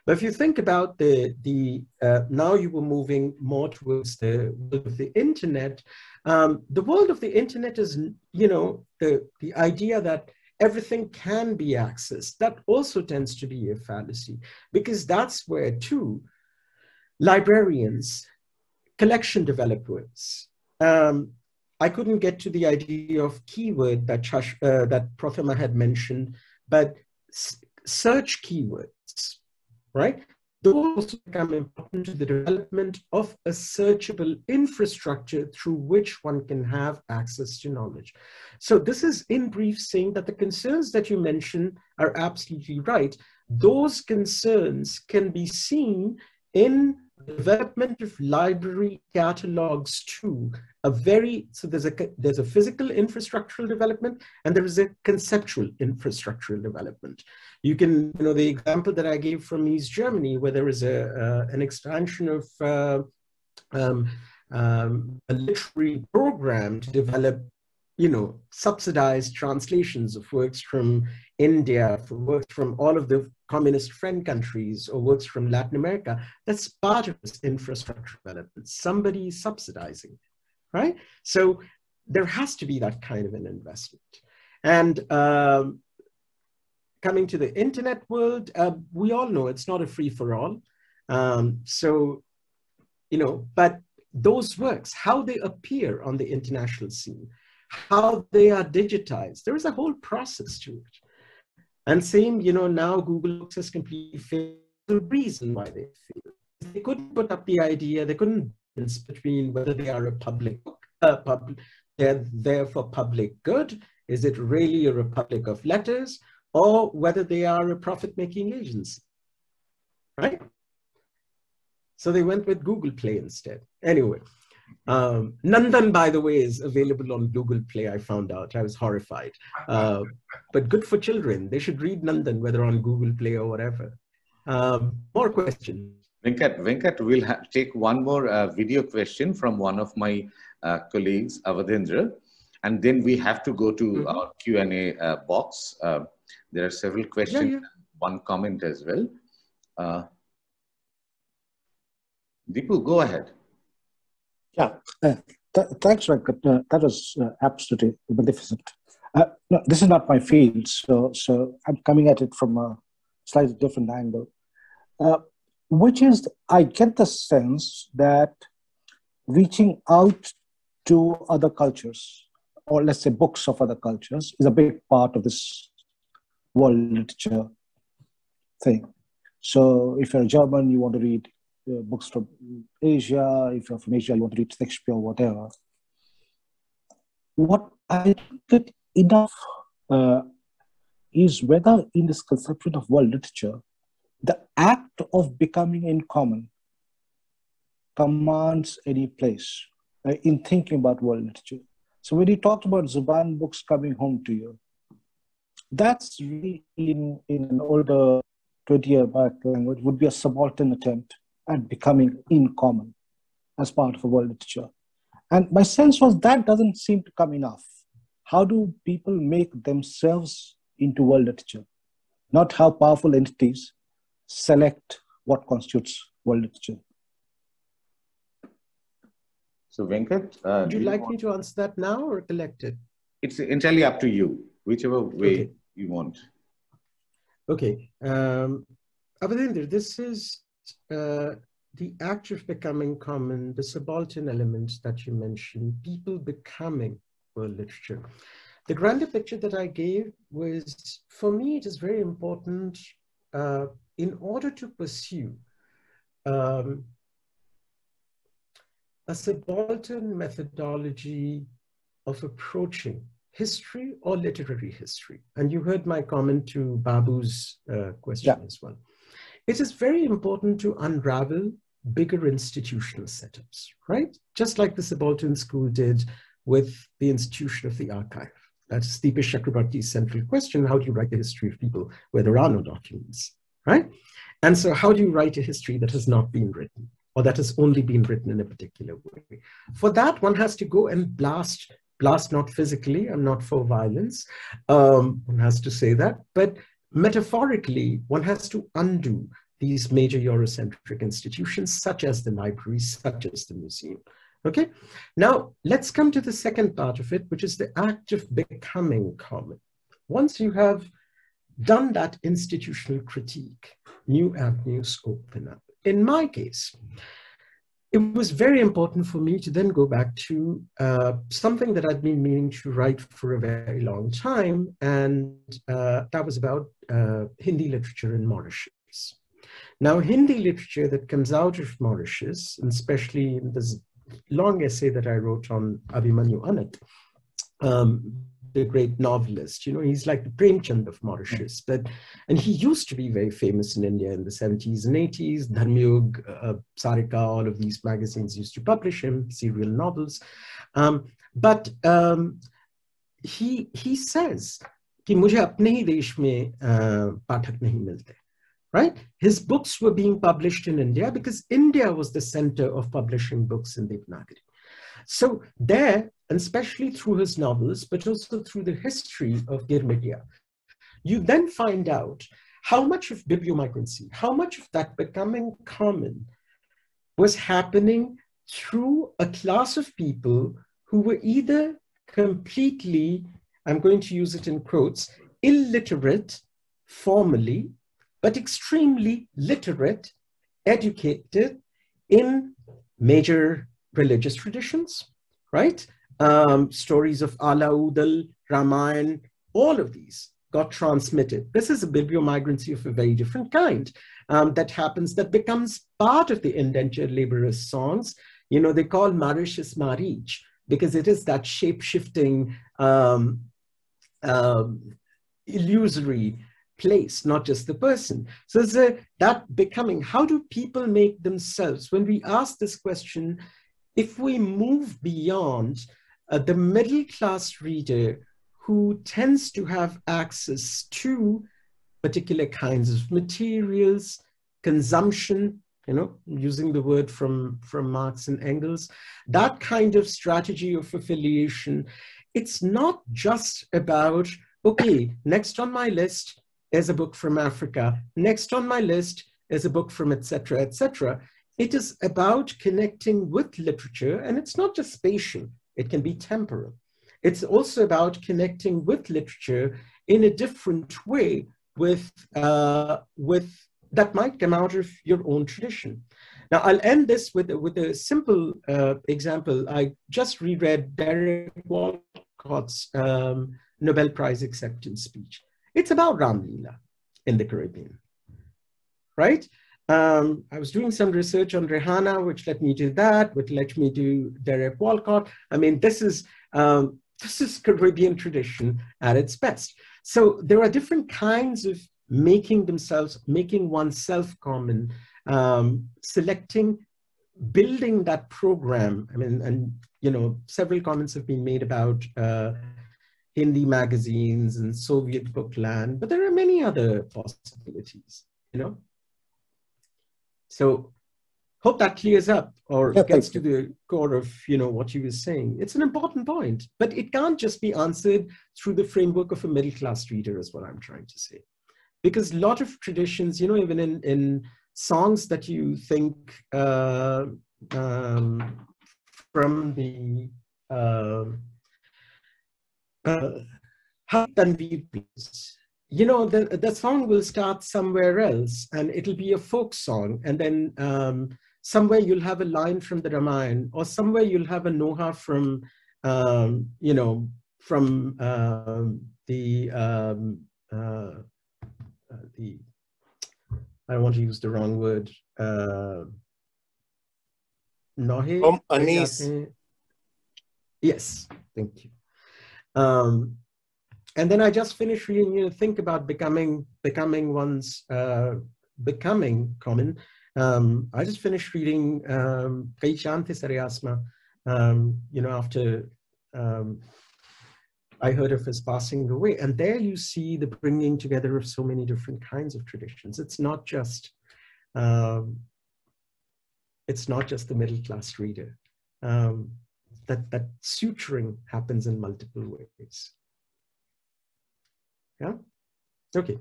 Speaker 2: But if you think about the, the uh, now you were moving more towards the, the internet, um, the world of the internet is, you know, the, the idea that everything can be accessed. That also tends to be a fallacy because that's where, too, librarians, collection developers, um, I couldn't get to the idea of keyword that, Chash, uh, that Prathama had mentioned, but search keywords, right? Those become important to the development of a searchable infrastructure through which one can have access to knowledge. So this is in brief saying that the concerns that you mentioned are absolutely right. Those concerns can be seen in development of library catalogs too. A very so there's a there's a physical infrastructural development and there is a conceptual infrastructural development. You can you know the example that i gave from east germany where there is a uh, an expansion of uh, um, um, a literary program to develop you know subsidized translations of works from india works from all of the communist friend countries or works from latin america that's part of this infrastructure development somebody subsidizing right? So there has to be that kind of an investment. And um, coming to the internet world, uh, we all know it's not a free for all. Um, so, you know, but those works, how they appear on the international scene, how they are digitized, there is a whole process to it. And same, you know, now Google Books has completely failed the reason why they failed. They couldn't put up the idea, they couldn't balance between whether they are a public, uh, pub, they're there for public good, is it really a republic of letters, or whether they are a profit-making agency, right? So they went with Google Play instead. Anyway, um, Nandan, by the way, is available on Google Play. I found out. I was horrified. Uh, but good for children. They should read Nandan, whether on Google Play or whatever. Um, more questions.
Speaker 1: Venkat, Venkat, we'll take one more uh, video question from one of my uh, colleagues, Avadhendra, and then we have to go to mm -hmm. our Q&A uh, box. Uh, there are several questions, yeah, yeah. one comment as well. Uh, Deepu, go ahead.
Speaker 7: Yeah, uh, th thanks, Venkat. That was uh, absolutely magnificent. Uh, no, this is not my field, so so I'm coming at it from a slightly different angle, uh, which is I get the sense that reaching out to other cultures, or let's say books of other cultures, is a big part of this world literature thing. So if you're a German, you want to read uh, books from Asia. If you're from Asia, you want to read Shakespeare or whatever. What I get enough uh, is whether in this conception of world literature, the act of becoming in common commands any place uh, in thinking about world literature. So when you talked about Zubaan books coming home to you, that's really in, in an older 20 year back language would be a subaltern attempt and becoming in common as part of a world literature. And my sense was that doesn't seem to come enough. How do people make themselves into world literature? Not how powerful entities select what constitutes world literature.
Speaker 1: So, Venkat, uh,
Speaker 2: would you like me to answer that now or collect it?
Speaker 1: It's entirely up to you, whichever way okay. you want.
Speaker 2: Okay. Um, Avadhendra, this is uh, the act of becoming common, the subaltern elements that you mentioned, people becoming world literature. The grander picture that I gave was, for me, it is very important uh, in order to pursue um, a subaltern methodology of approaching history or literary history. And you heard my comment to Babu's uh, question yeah. as well. It is very important to unravel bigger institutional setups, right? Just like the Subaltern School did with the institution of the archive. That's Dipesh Chakrabarty's central question. How do you write the history of people where there are no documents, right? And so how do you write a history that has not been written or that has only been written in a particular way? For that, one has to go and blast, blast not physically, I'm not for violence, um, one has to say that, but metaphorically, one has to undo these major Eurocentric institutions, such as the library, such as the museum. Okay, now let's come to the second part of it, which is the act of becoming common. Once you have done that institutional critique, new avenues open up. In my case, it was very important for me to then go back to uh, something that I'd been meaning to write for a very long time, and uh, that was about uh, Hindi literature in Mauritius. Now, Hindi literature that comes out of Mauritius, and especially in this long essay that I wrote on Abhimanyu Unnuth, um, the great novelist. You know, he's like the Premchand of Mauritius. But and he used to be very famous in India in the 70s and 80s. Dharmyug, uh, Sarika, all of these magazines used to publish him, serial novels. Um, but um, he he says कि मुझे अपने ही देश में uh, पाठक नहीं मिलते right? His books were being published in india because india was the center of publishing books in devanagari. So there, and especially through his novels, but also through the history of Girmitiya, you then find out how much of bibliomigrancy, how much of that becoming common was happening through a class of people who were either completely, I'm going to use it in quotes, illiterate formally, but extremely literate, educated in major religious traditions, right? Um, stories of Alha-Udal, Ramayan, all of these got transmitted. This is a bibliomigrancy of a very different kind um, that happens, that becomes part of the indentured laborers' songs, You know, they call Mauritius Marich because it is that shape shifting, um, um, illusory place, not just the person. So a, that becoming, how do people make themselves? When we ask this question, if we move beyond uh, the middle class reader who tends to have access to particular kinds of materials, consumption, you know, using the word from, from Marx and Engels, that kind of strategy of affiliation, it's not just about, okay, next on my list is a book from Africa, next on my list is a book from etc. etc. It is about connecting with literature, and it's not just spatial, it can be temporal. It's also about connecting with literature in a different way with, uh, with that might come out of your own tradition. Now, I'll end this with, with a simple uh, example. I just reread Derek Walcott's um, Nobel Prize acceptance speech. It's about Ram Leela in the Caribbean, right? Um, I was doing some research on Rihanna, which led me to that, which led me to Derek Walcott. I mean, this is um, this is Caribbean tradition at its best. So there are different kinds of making themselves, making oneself common, um, selecting, building that program. I mean, and you know, several comments have been made about uh, Hindi magazines and Soviet bookland, but there are many other possibilities. You know, so hope that clears up or yeah, gets to the core of you know what you were saying. It's an important point, but it can't just be answered through the framework of a middle class reader, is what I'm trying to say. Because a lot of traditions, you know, even in in songs that you think uh, um, from the uh, uh, you know, the, the song will start somewhere else and it'll be a folk song. And then um, somewhere you'll have a line from the Ramayana or somewhere you'll have a Noha from, um, you know, from um, the, um, uh, uh, the, I don't want to use the wrong word, uh, Nohe?
Speaker 3: Um, Anis.
Speaker 2: Yes, thank you. Um, and then I just finished reading, you know, think about becoming, becoming one's, uh, becoming common. Um, I just finished reading um, Sarayasma, um, you know, after um, I heard of his passing away. And there you see the bringing together of so many different kinds of traditions. It's not just, um, it's not just the middle class reader. Um, that, that suturing happens in multiple ways. Yeah? Okay.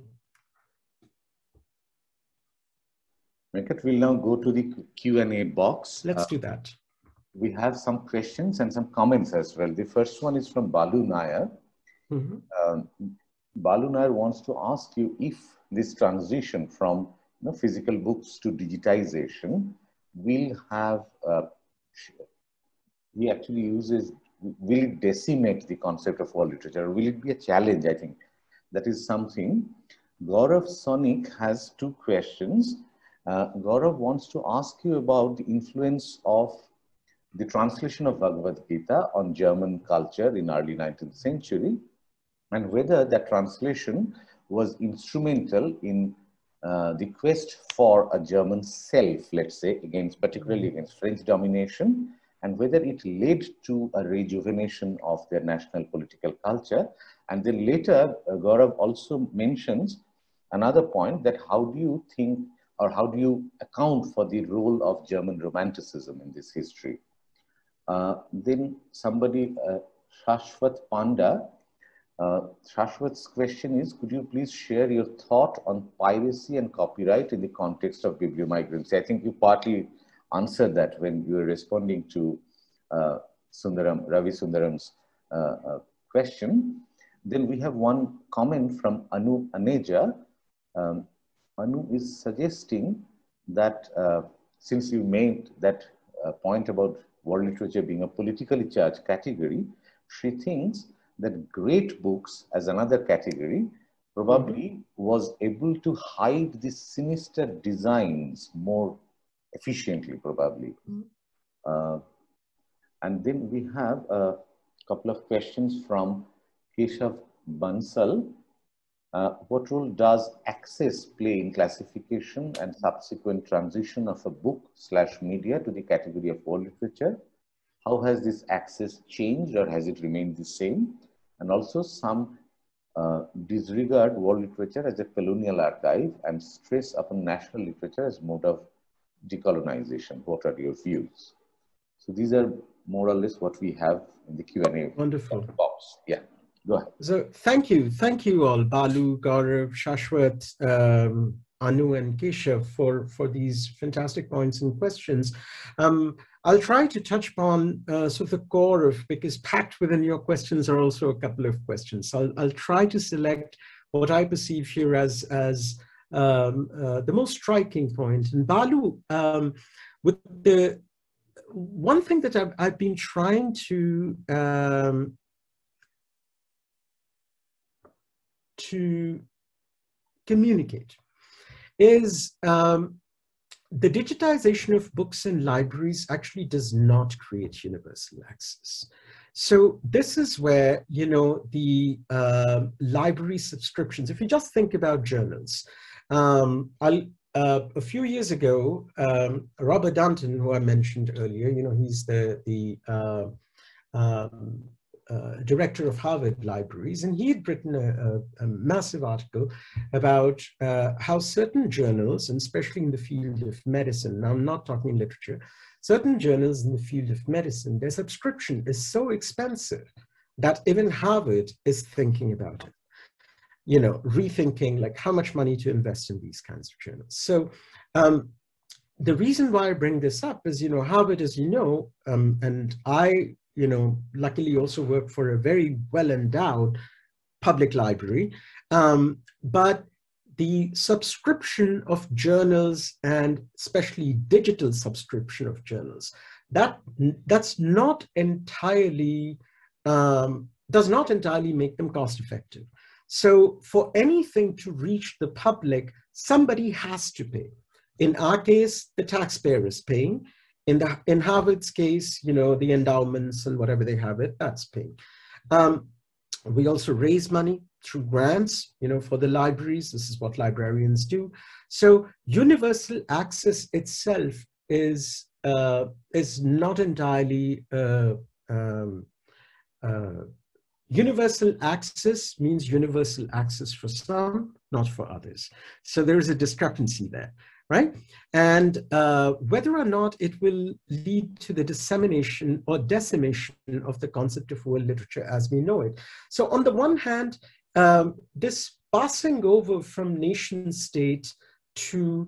Speaker 1: Venkat, we'll now go to the Q&A box.
Speaker 2: Let's uh, do that.
Speaker 1: We have some questions and some comments as well. The first one is from Balu Nair. Mm -hmm. um, Balu Nair wants to ask you if this transition from you know, physical books to digitization will have, uh, he actually uses, will it decimate the concept of world literature? Will it be a challenge, I think, that is something. Gaurav Sonic has two questions. Uh, Gaurav wants to ask you about the influence of the translation of Bhagavad Gita on German culture in early 19th century and whether that translation was instrumental in uh, the quest for a German self, let's say, against particularly against French domination, and whether it led to a rejuvenation of their national political culture, and then later, uh, Gaurav also mentions another point that how do you think or how do you account for the role of German Romanticism in this history? Uh, then somebody, uh, Shashwat Panda, uh, Shashwat's question is, could you please share your thought on piracy and copyright in the context of bibliomigrancy? I think you partly answered that when you were responding to uh, Sundaram, Ravi Sundaram's uh, uh, question. Then we have one comment from Anu Aneja. Um, Anu is suggesting that uh, since you made that uh, point about world literature being a politically charged category, she thinks that great books as another category probably mm -hmm. was able to hide the sinister designs more efficiently, probably. Mm -hmm. Uh, and then we have a couple of questions from Keshav Bansal. Uh, what role does access play in classification and subsequent transition of a book slash media to the category of world literature? How has this access changed or has it remained the same? And also some uh, disregard world literature as a colonial archive and stress upon national literature as mode of decolonization. What are your views? So these are more or less what we have in the Q&A
Speaker 2: Wonderful.
Speaker 1: box. Yeah, go ahead.
Speaker 2: So thank you. Thank you all, Balu, Gaurav, Shashwat, um, Anu and Keshav for, for these fantastic points and questions. Um, I'll try to touch upon uh, sort of the core of, because packed within your questions are also a couple of questions. So I'll, I'll try to select what I perceive here as, as um, uh, the most striking point. And Balu, um, with the one thing that I've, I've been trying to um, to communicate is um, the digitization of books and libraries actually does not create universal access. So this is where, you know, the uh, library subscriptions, if you just think about journals, um, uh, a few years ago, um, Robert Darnton, who I mentioned earlier, you know, he's the, the uh, um, uh, director of Harvard Libraries, and he had written a, a, a massive article about uh, how certain journals, and especially in the field of medicine, now I'm not talking literature, certain journals in the field of medicine, their subscription is so expensive that even Harvard is thinking about it. You know, rethinking like how much money to invest in these kinds of journals. So um, the reason why I bring this up is, you know, Harvard, as you know, um, and I you know, luckily also work for a very well endowed public library. Um, but the subscription of journals and especially digital subscription of journals, that, that's not entirely, um, does not entirely make them cost effective. So for anything to reach the public, somebody has to pay. In our case, the taxpayer is paying. In, the, in Harvard's case, you know, the endowments and whatever they have it, that's paying. Um, we also raise money through grants, you know, for the libraries. This is what librarians do. So universal access itself is, uh, is not entirely uh, um, uh, universal access means universal access for some, not for others. So there is a discrepancy there right? And uh, whether or not it will lead to the dissemination or decimation of the concept of world literature as we know it. So on the one hand, um, this passing over from nation state to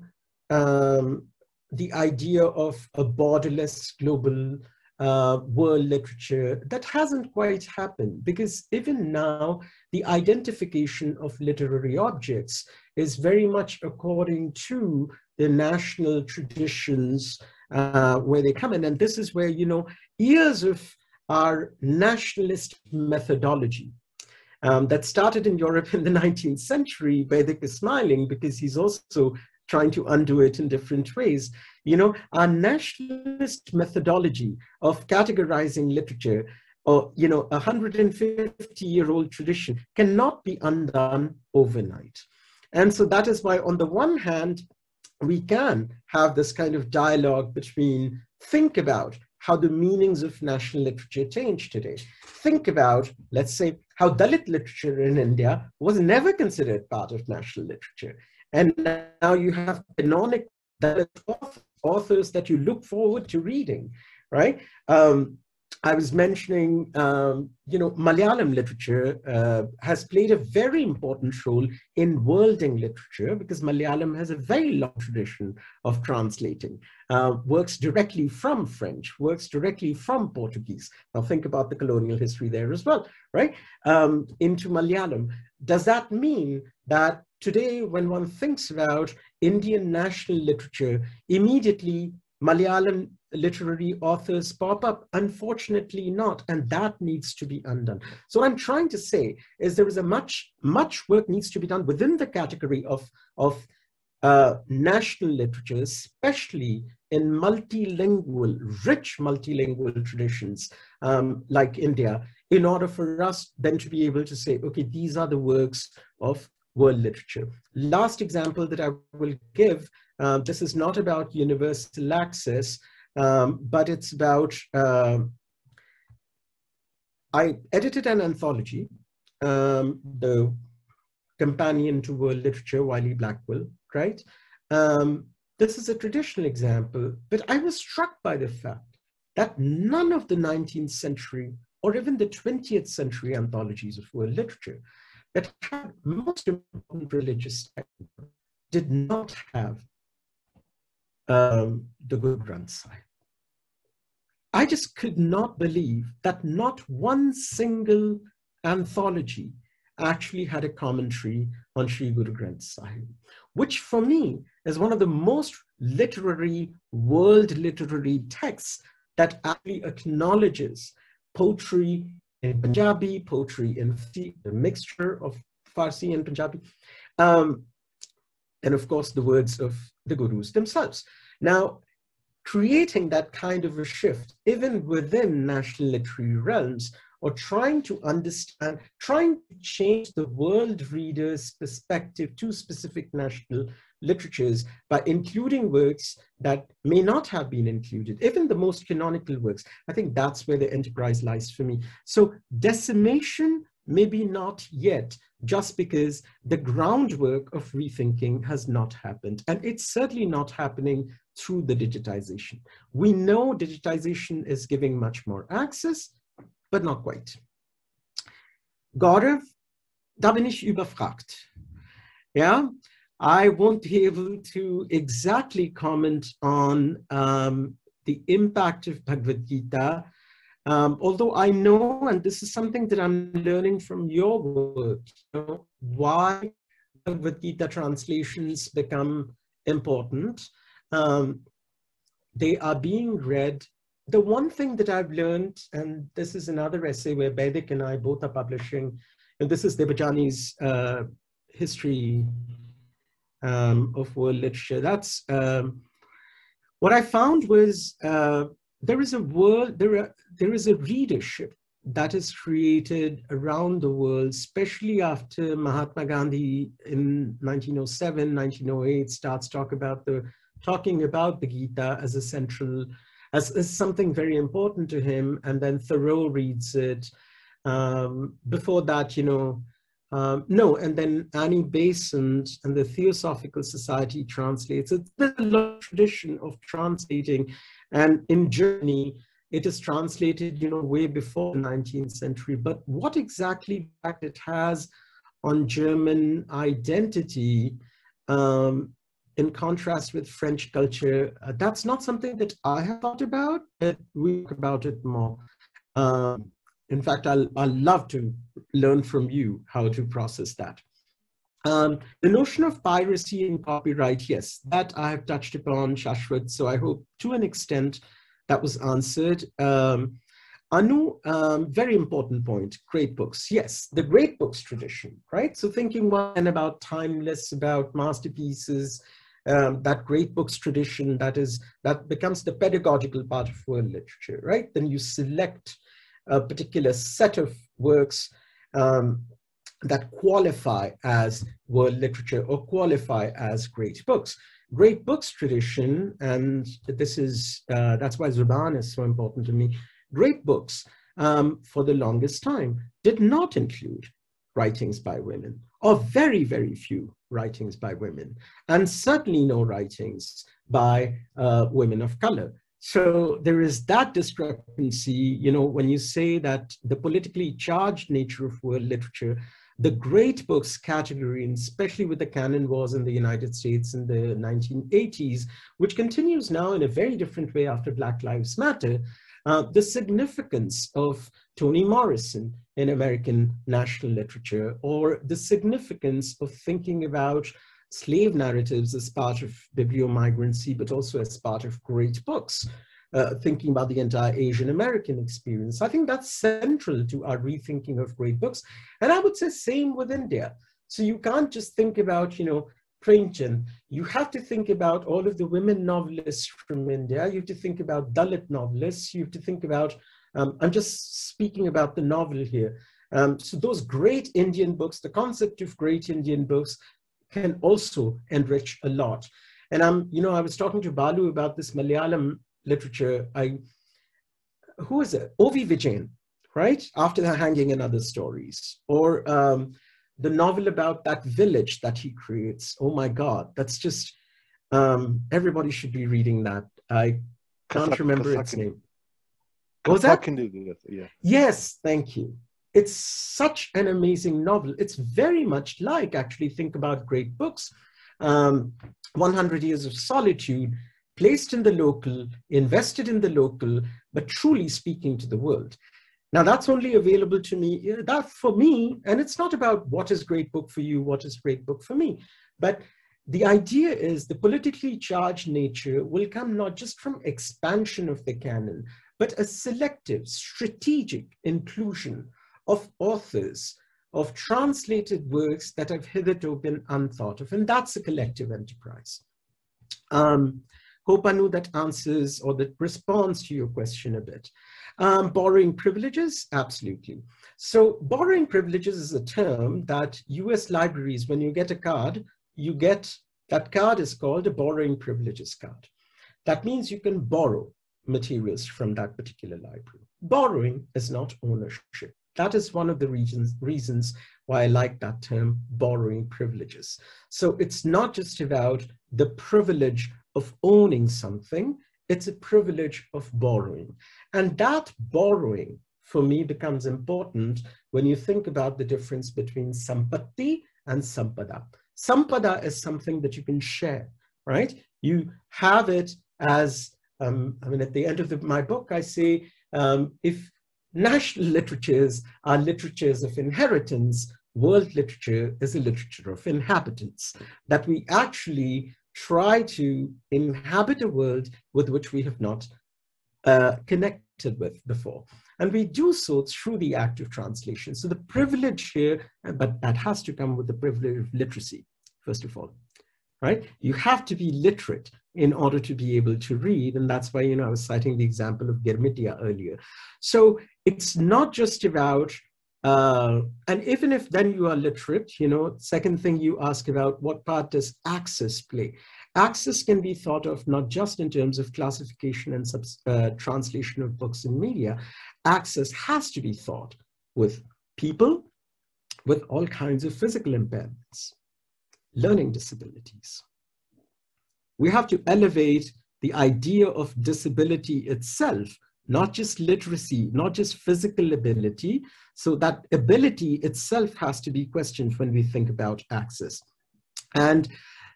Speaker 2: um, the idea of a borderless global uh, world literature, that hasn't quite happened because even now, the identification of literary objects is very much according to the national traditions uh, where they come in. And this is where, you know, years of our nationalist methodology um, that started in Europe in the 19th century, Baidik is smiling because he's also trying to undo it in different ways. You know, our nationalist methodology of categorizing literature or, you know, a 150 year old tradition cannot be undone overnight. And so that is why on the one hand, we can have this kind of dialogue between think about how the meanings of national literature change today. Think about, let's say, how Dalit literature in India was never considered part of national literature. And now you have canonic Dalit authors that you look forward to reading, right? Um, I was mentioning, um, you know, Malayalam literature uh, has played a very important role in worlding literature because Malayalam has a very long tradition of translating uh, works directly from French, works directly from Portuguese. Now think about the colonial history there as well, right? Um, into Malayalam. Does that mean that today when one thinks about Indian national literature, immediately Malayalam literary authors pop up? Unfortunately not, and that needs to be undone. So I'm trying to say is there is a much, much work needs to be done within the category of, of uh, national literature, especially in multilingual, rich multilingual traditions um, like India, in order for us then to be able to say, okay, these are the works of world literature. Last example that I will give, uh, this is not about universal access, um, but it's about, uh, I edited an anthology, um, the companion to world literature, Wiley Blackwell, right? Um, this is a traditional example, but I was struck by the fact that none of the 19th century or even the 20th century anthologies of world literature that had most important religious did not have um, the Guru Granth Sahib. I just could not believe that not one single anthology actually had a commentary on Sri Guru Granth Sahib, which for me is one of the most literary, world literary texts that actually acknowledges poetry in Punjabi, poetry in a mixture of Farsi and Punjabi, um, and of course the words of the gurus themselves. Now, creating that kind of a shift, even within national literary realms, or trying to understand, trying to change the world reader's perspective to specific national literatures by including works that may not have been included, even the most canonical works. I think that's where the enterprise lies for me. So decimation, maybe not yet, just because the groundwork of rethinking has not happened. And it's certainly not happening through the digitization. We know digitization is giving much more access, but not quite. Gaurav, da bin ich überfragt. Ja, I won't be able to exactly comment on um, the impact of Bhagavad Gita, um, although I know, and this is something that I'm learning from your work, you know, why Bhagavad Gita translations become important. Um, they are being read. The one thing that I've learned, and this is another essay where Baidik and I both are publishing, and this is Debjani's uh, history um, of world literature. That's um, what I found was uh, there is a world, there, are, there is a readership that is created around the world, especially after Mahatma Gandhi in 1907, 1908 starts talk about the, talking about the Gita as a central, as, as something very important to him, and then Thoreau reads it. Um, before that, you know, um, no, and then Annie Besant and the Theosophical Society translates it. There's a long tradition of translating, and in Germany, it is translated, you know, way before the 19th century. But what exactly it has on German identity, um, in contrast with French culture, uh, that's not something that I have thought about. But we talk about it more. Um, in fact, I'll, I'll love to learn from you how to process that. Um, the notion of piracy and copyright, yes, that I have touched upon, Shashwat, so I hope to an extent that was answered. Um, Anu, um, very important point, great books. Yes, the great books tradition, right? So thinking one about timeless, about masterpieces, um, that great books tradition that is, that becomes the pedagogical part of world literature, right? Then you select a particular set of works um, that qualify as world literature or qualify as great books. Great books tradition, and this is, uh, that's why Zubaan is so important to me. Great books um, for the longest time did not include writings by women, or very, very few writings by women, and certainly no writings by uh, women of color. So there is that discrepancy, you know, when you say that the politically charged nature of world literature, the great books category, and especially with the canon wars in the United States in the 1980s, which continues now in a very different way after Black Lives Matter, uh, the significance of Toni Morrison in American national literature, or the significance of thinking about slave narratives as part of bibliomigrancy, but also as part of great books, uh, thinking about the entire Asian American experience. I think that's central to our rethinking of great books. And I would say same with India. So you can't just think about, you know, Premchand, you have to think about all of the women novelists from India. You have to think about Dalit novelists. You have to think about, um, I'm just speaking about the novel here. Um, so those great Indian books, the concept of great Indian books can also enrich a lot. And I'm, you know, I was talking to Balu about this Malayalam literature. I, who is it? O. V. Vijayan, right? After the hanging and other stories. Or um, the novel about that village that he creates. Oh my God, that's just, um, everybody should be reading that. I can't remember its name. What was that?
Speaker 4: Yeah.
Speaker 2: Yes, thank you. It's such an amazing novel. It's very much like, actually, think about great books. Um, 100 Years of Solitude, placed in the local, invested in the local, but truly speaking to the world. Now that's only available to me, that for me, and it's not about what is great book for you, what is great book for me, but the idea is the politically charged nature will come not just from expansion of the canon, but a selective, strategic inclusion of authors, of translated works that have hitherto been unthought of, and that's a collective enterprise. Um, hope Anu that answers or that responds to your question a bit. Um, borrowing privileges, absolutely. So borrowing privileges is a term that US libraries, when you get a card, you get, that card is called a borrowing privileges card. That means you can borrow materials from that particular library. Borrowing is not ownership. That is one of the reasons, reasons why I like that term, borrowing privileges. So it's not just about the privilege of owning something, it's a privilege of borrowing. And that borrowing for me becomes important when you think about the difference between sampatti and sampada. Sampada is something that you can share, right? You have it as, um, I mean, at the end of the, my book, I say, um, if national literatures are literatures of inheritance, world literature is a literature of inhabitants, that we actually try to inhabit a world with which we have not uh, connected with before. And we do so through the act of translation. So the privilege here, but that has to come with the privilege of literacy, first of all, right? You have to be literate in order to be able to read. And that's why, you know, I was citing the example of Girmitiya earlier. So it's not just about uh, and even if then you are literate, you know, second thing you ask about what part does access play? Access can be thought of not just in terms of classification and uh, translation of books and media. Access has to be thought with people with all kinds of physical impairments, learning disabilities. We have to elevate the idea of disability itself not just literacy, not just physical ability. So that ability itself has to be questioned when we think about access. And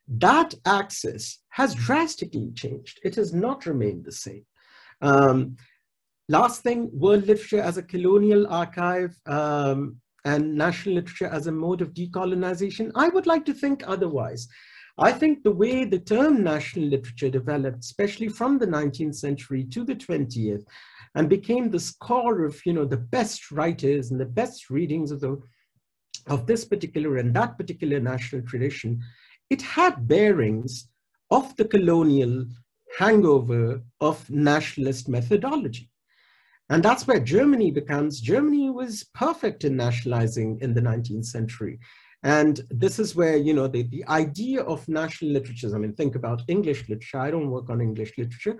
Speaker 2: that access has drastically changed. It has not remained the same. Um, last thing, world literature as a colonial archive um, and national literature as a mode of decolonization, I would like to think otherwise. I think the way the term national literature developed, especially from the 19th century to the 20th, and became the score of you know the best writers and the best readings of the of this particular and that particular national tradition, it had bearings of the colonial hangover of nationalist methodology. And that's where Germany becomes, Germany was perfect in nationalizing in the 19th century. And this is where, you know, the, the idea of national literatures, I mean, think about English literature. I don't work on English literature,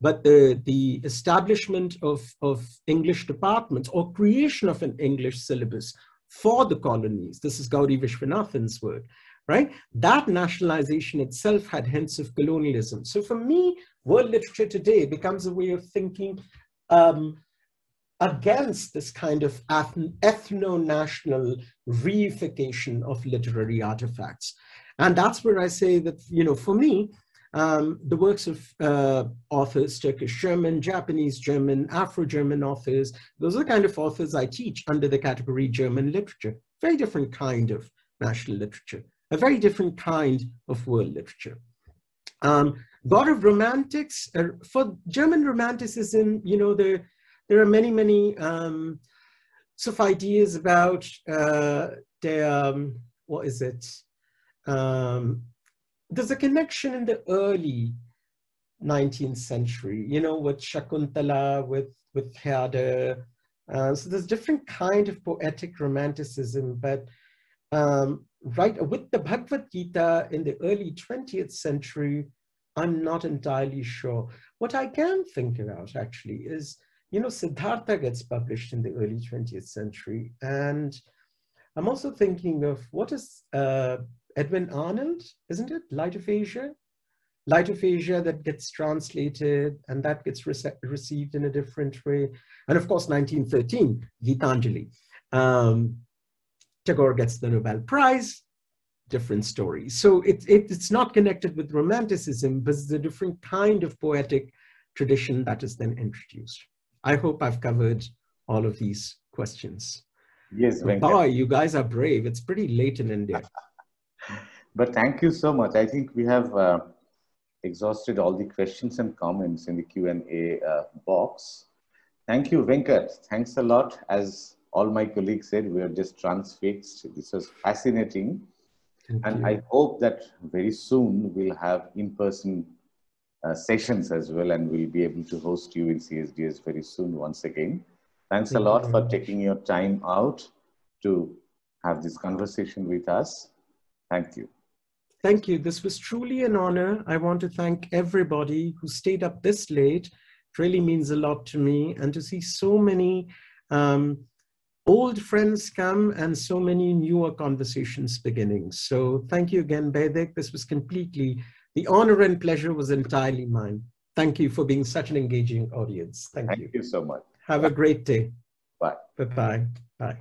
Speaker 2: but the, the establishment of, of English departments or creation of an English syllabus for the colonies, this is Gauri Viswanathan's word, right? That nationalization itself had hints of colonialism. So for me, world literature today becomes a way of thinking um, against this kind of ethno-national reification of literary artifacts. And that's where I say that, you know, for me, um, the works of uh, authors, Turkish German, Japanese German, Afro-German authors, those are the kind of authors I teach under the category German literature. Very different kind of national literature, a very different kind of world literature. Um, God of Romantics, uh, for German Romanticism, you know, the there are many, many um, sort of ideas about uh, the, um, what is it? Um, there's a connection in the early 19th century, you know, with Shakuntala, with, with Herder. Uh, so there's different kind of poetic romanticism, but um, right with the Bhagavad Gita in the early 20th century, I'm not entirely sure. What I can think about actually is, you know, Siddhartha gets published in the early 20th century. And I'm also thinking of what is uh, Edwin Arnold, isn't it? Light of Asia? Light of Asia that gets translated and that gets rece received in a different way. And of course, 1913, Gitanjali. Um, Tagore gets the Nobel Prize, different story. So it, it, it's not connected with romanticism, but it's a different kind of poetic tradition that is then introduced. I hope I've covered all of these questions.
Speaker 1: Yes, Venkat.
Speaker 2: Boy, you guys are brave. It's pretty late in India.
Speaker 1: but thank you so much. I think we have uh, exhausted all the questions and comments in the Q&A uh, box. Thank you, Venkat. Thanks a lot. As all my colleagues said, we are just transfixed. This was fascinating.
Speaker 2: Thank
Speaker 1: and
Speaker 2: you.
Speaker 1: I hope that very soon we'll have in-person uh, sessions as well, and we'll be able to host you in CSDS very soon once again. Thanks
Speaker 2: Thank
Speaker 1: a lot for taking your time out to have this conversation with us. Thank you.
Speaker 2: Thank you. This was truly an honor. I want to thank everybody who stayed up this late. It really means a lot to me. And to see so many um, old friends come and so many newer conversations beginning. So thank you again, Baidik. This was completely, the honor and pleasure was entirely mine. Thank you for being such an engaging audience. Thank,
Speaker 1: Thank
Speaker 2: you.
Speaker 1: you so much.
Speaker 2: Have a great day.
Speaker 1: Bye.
Speaker 2: Bye-bye. Bye.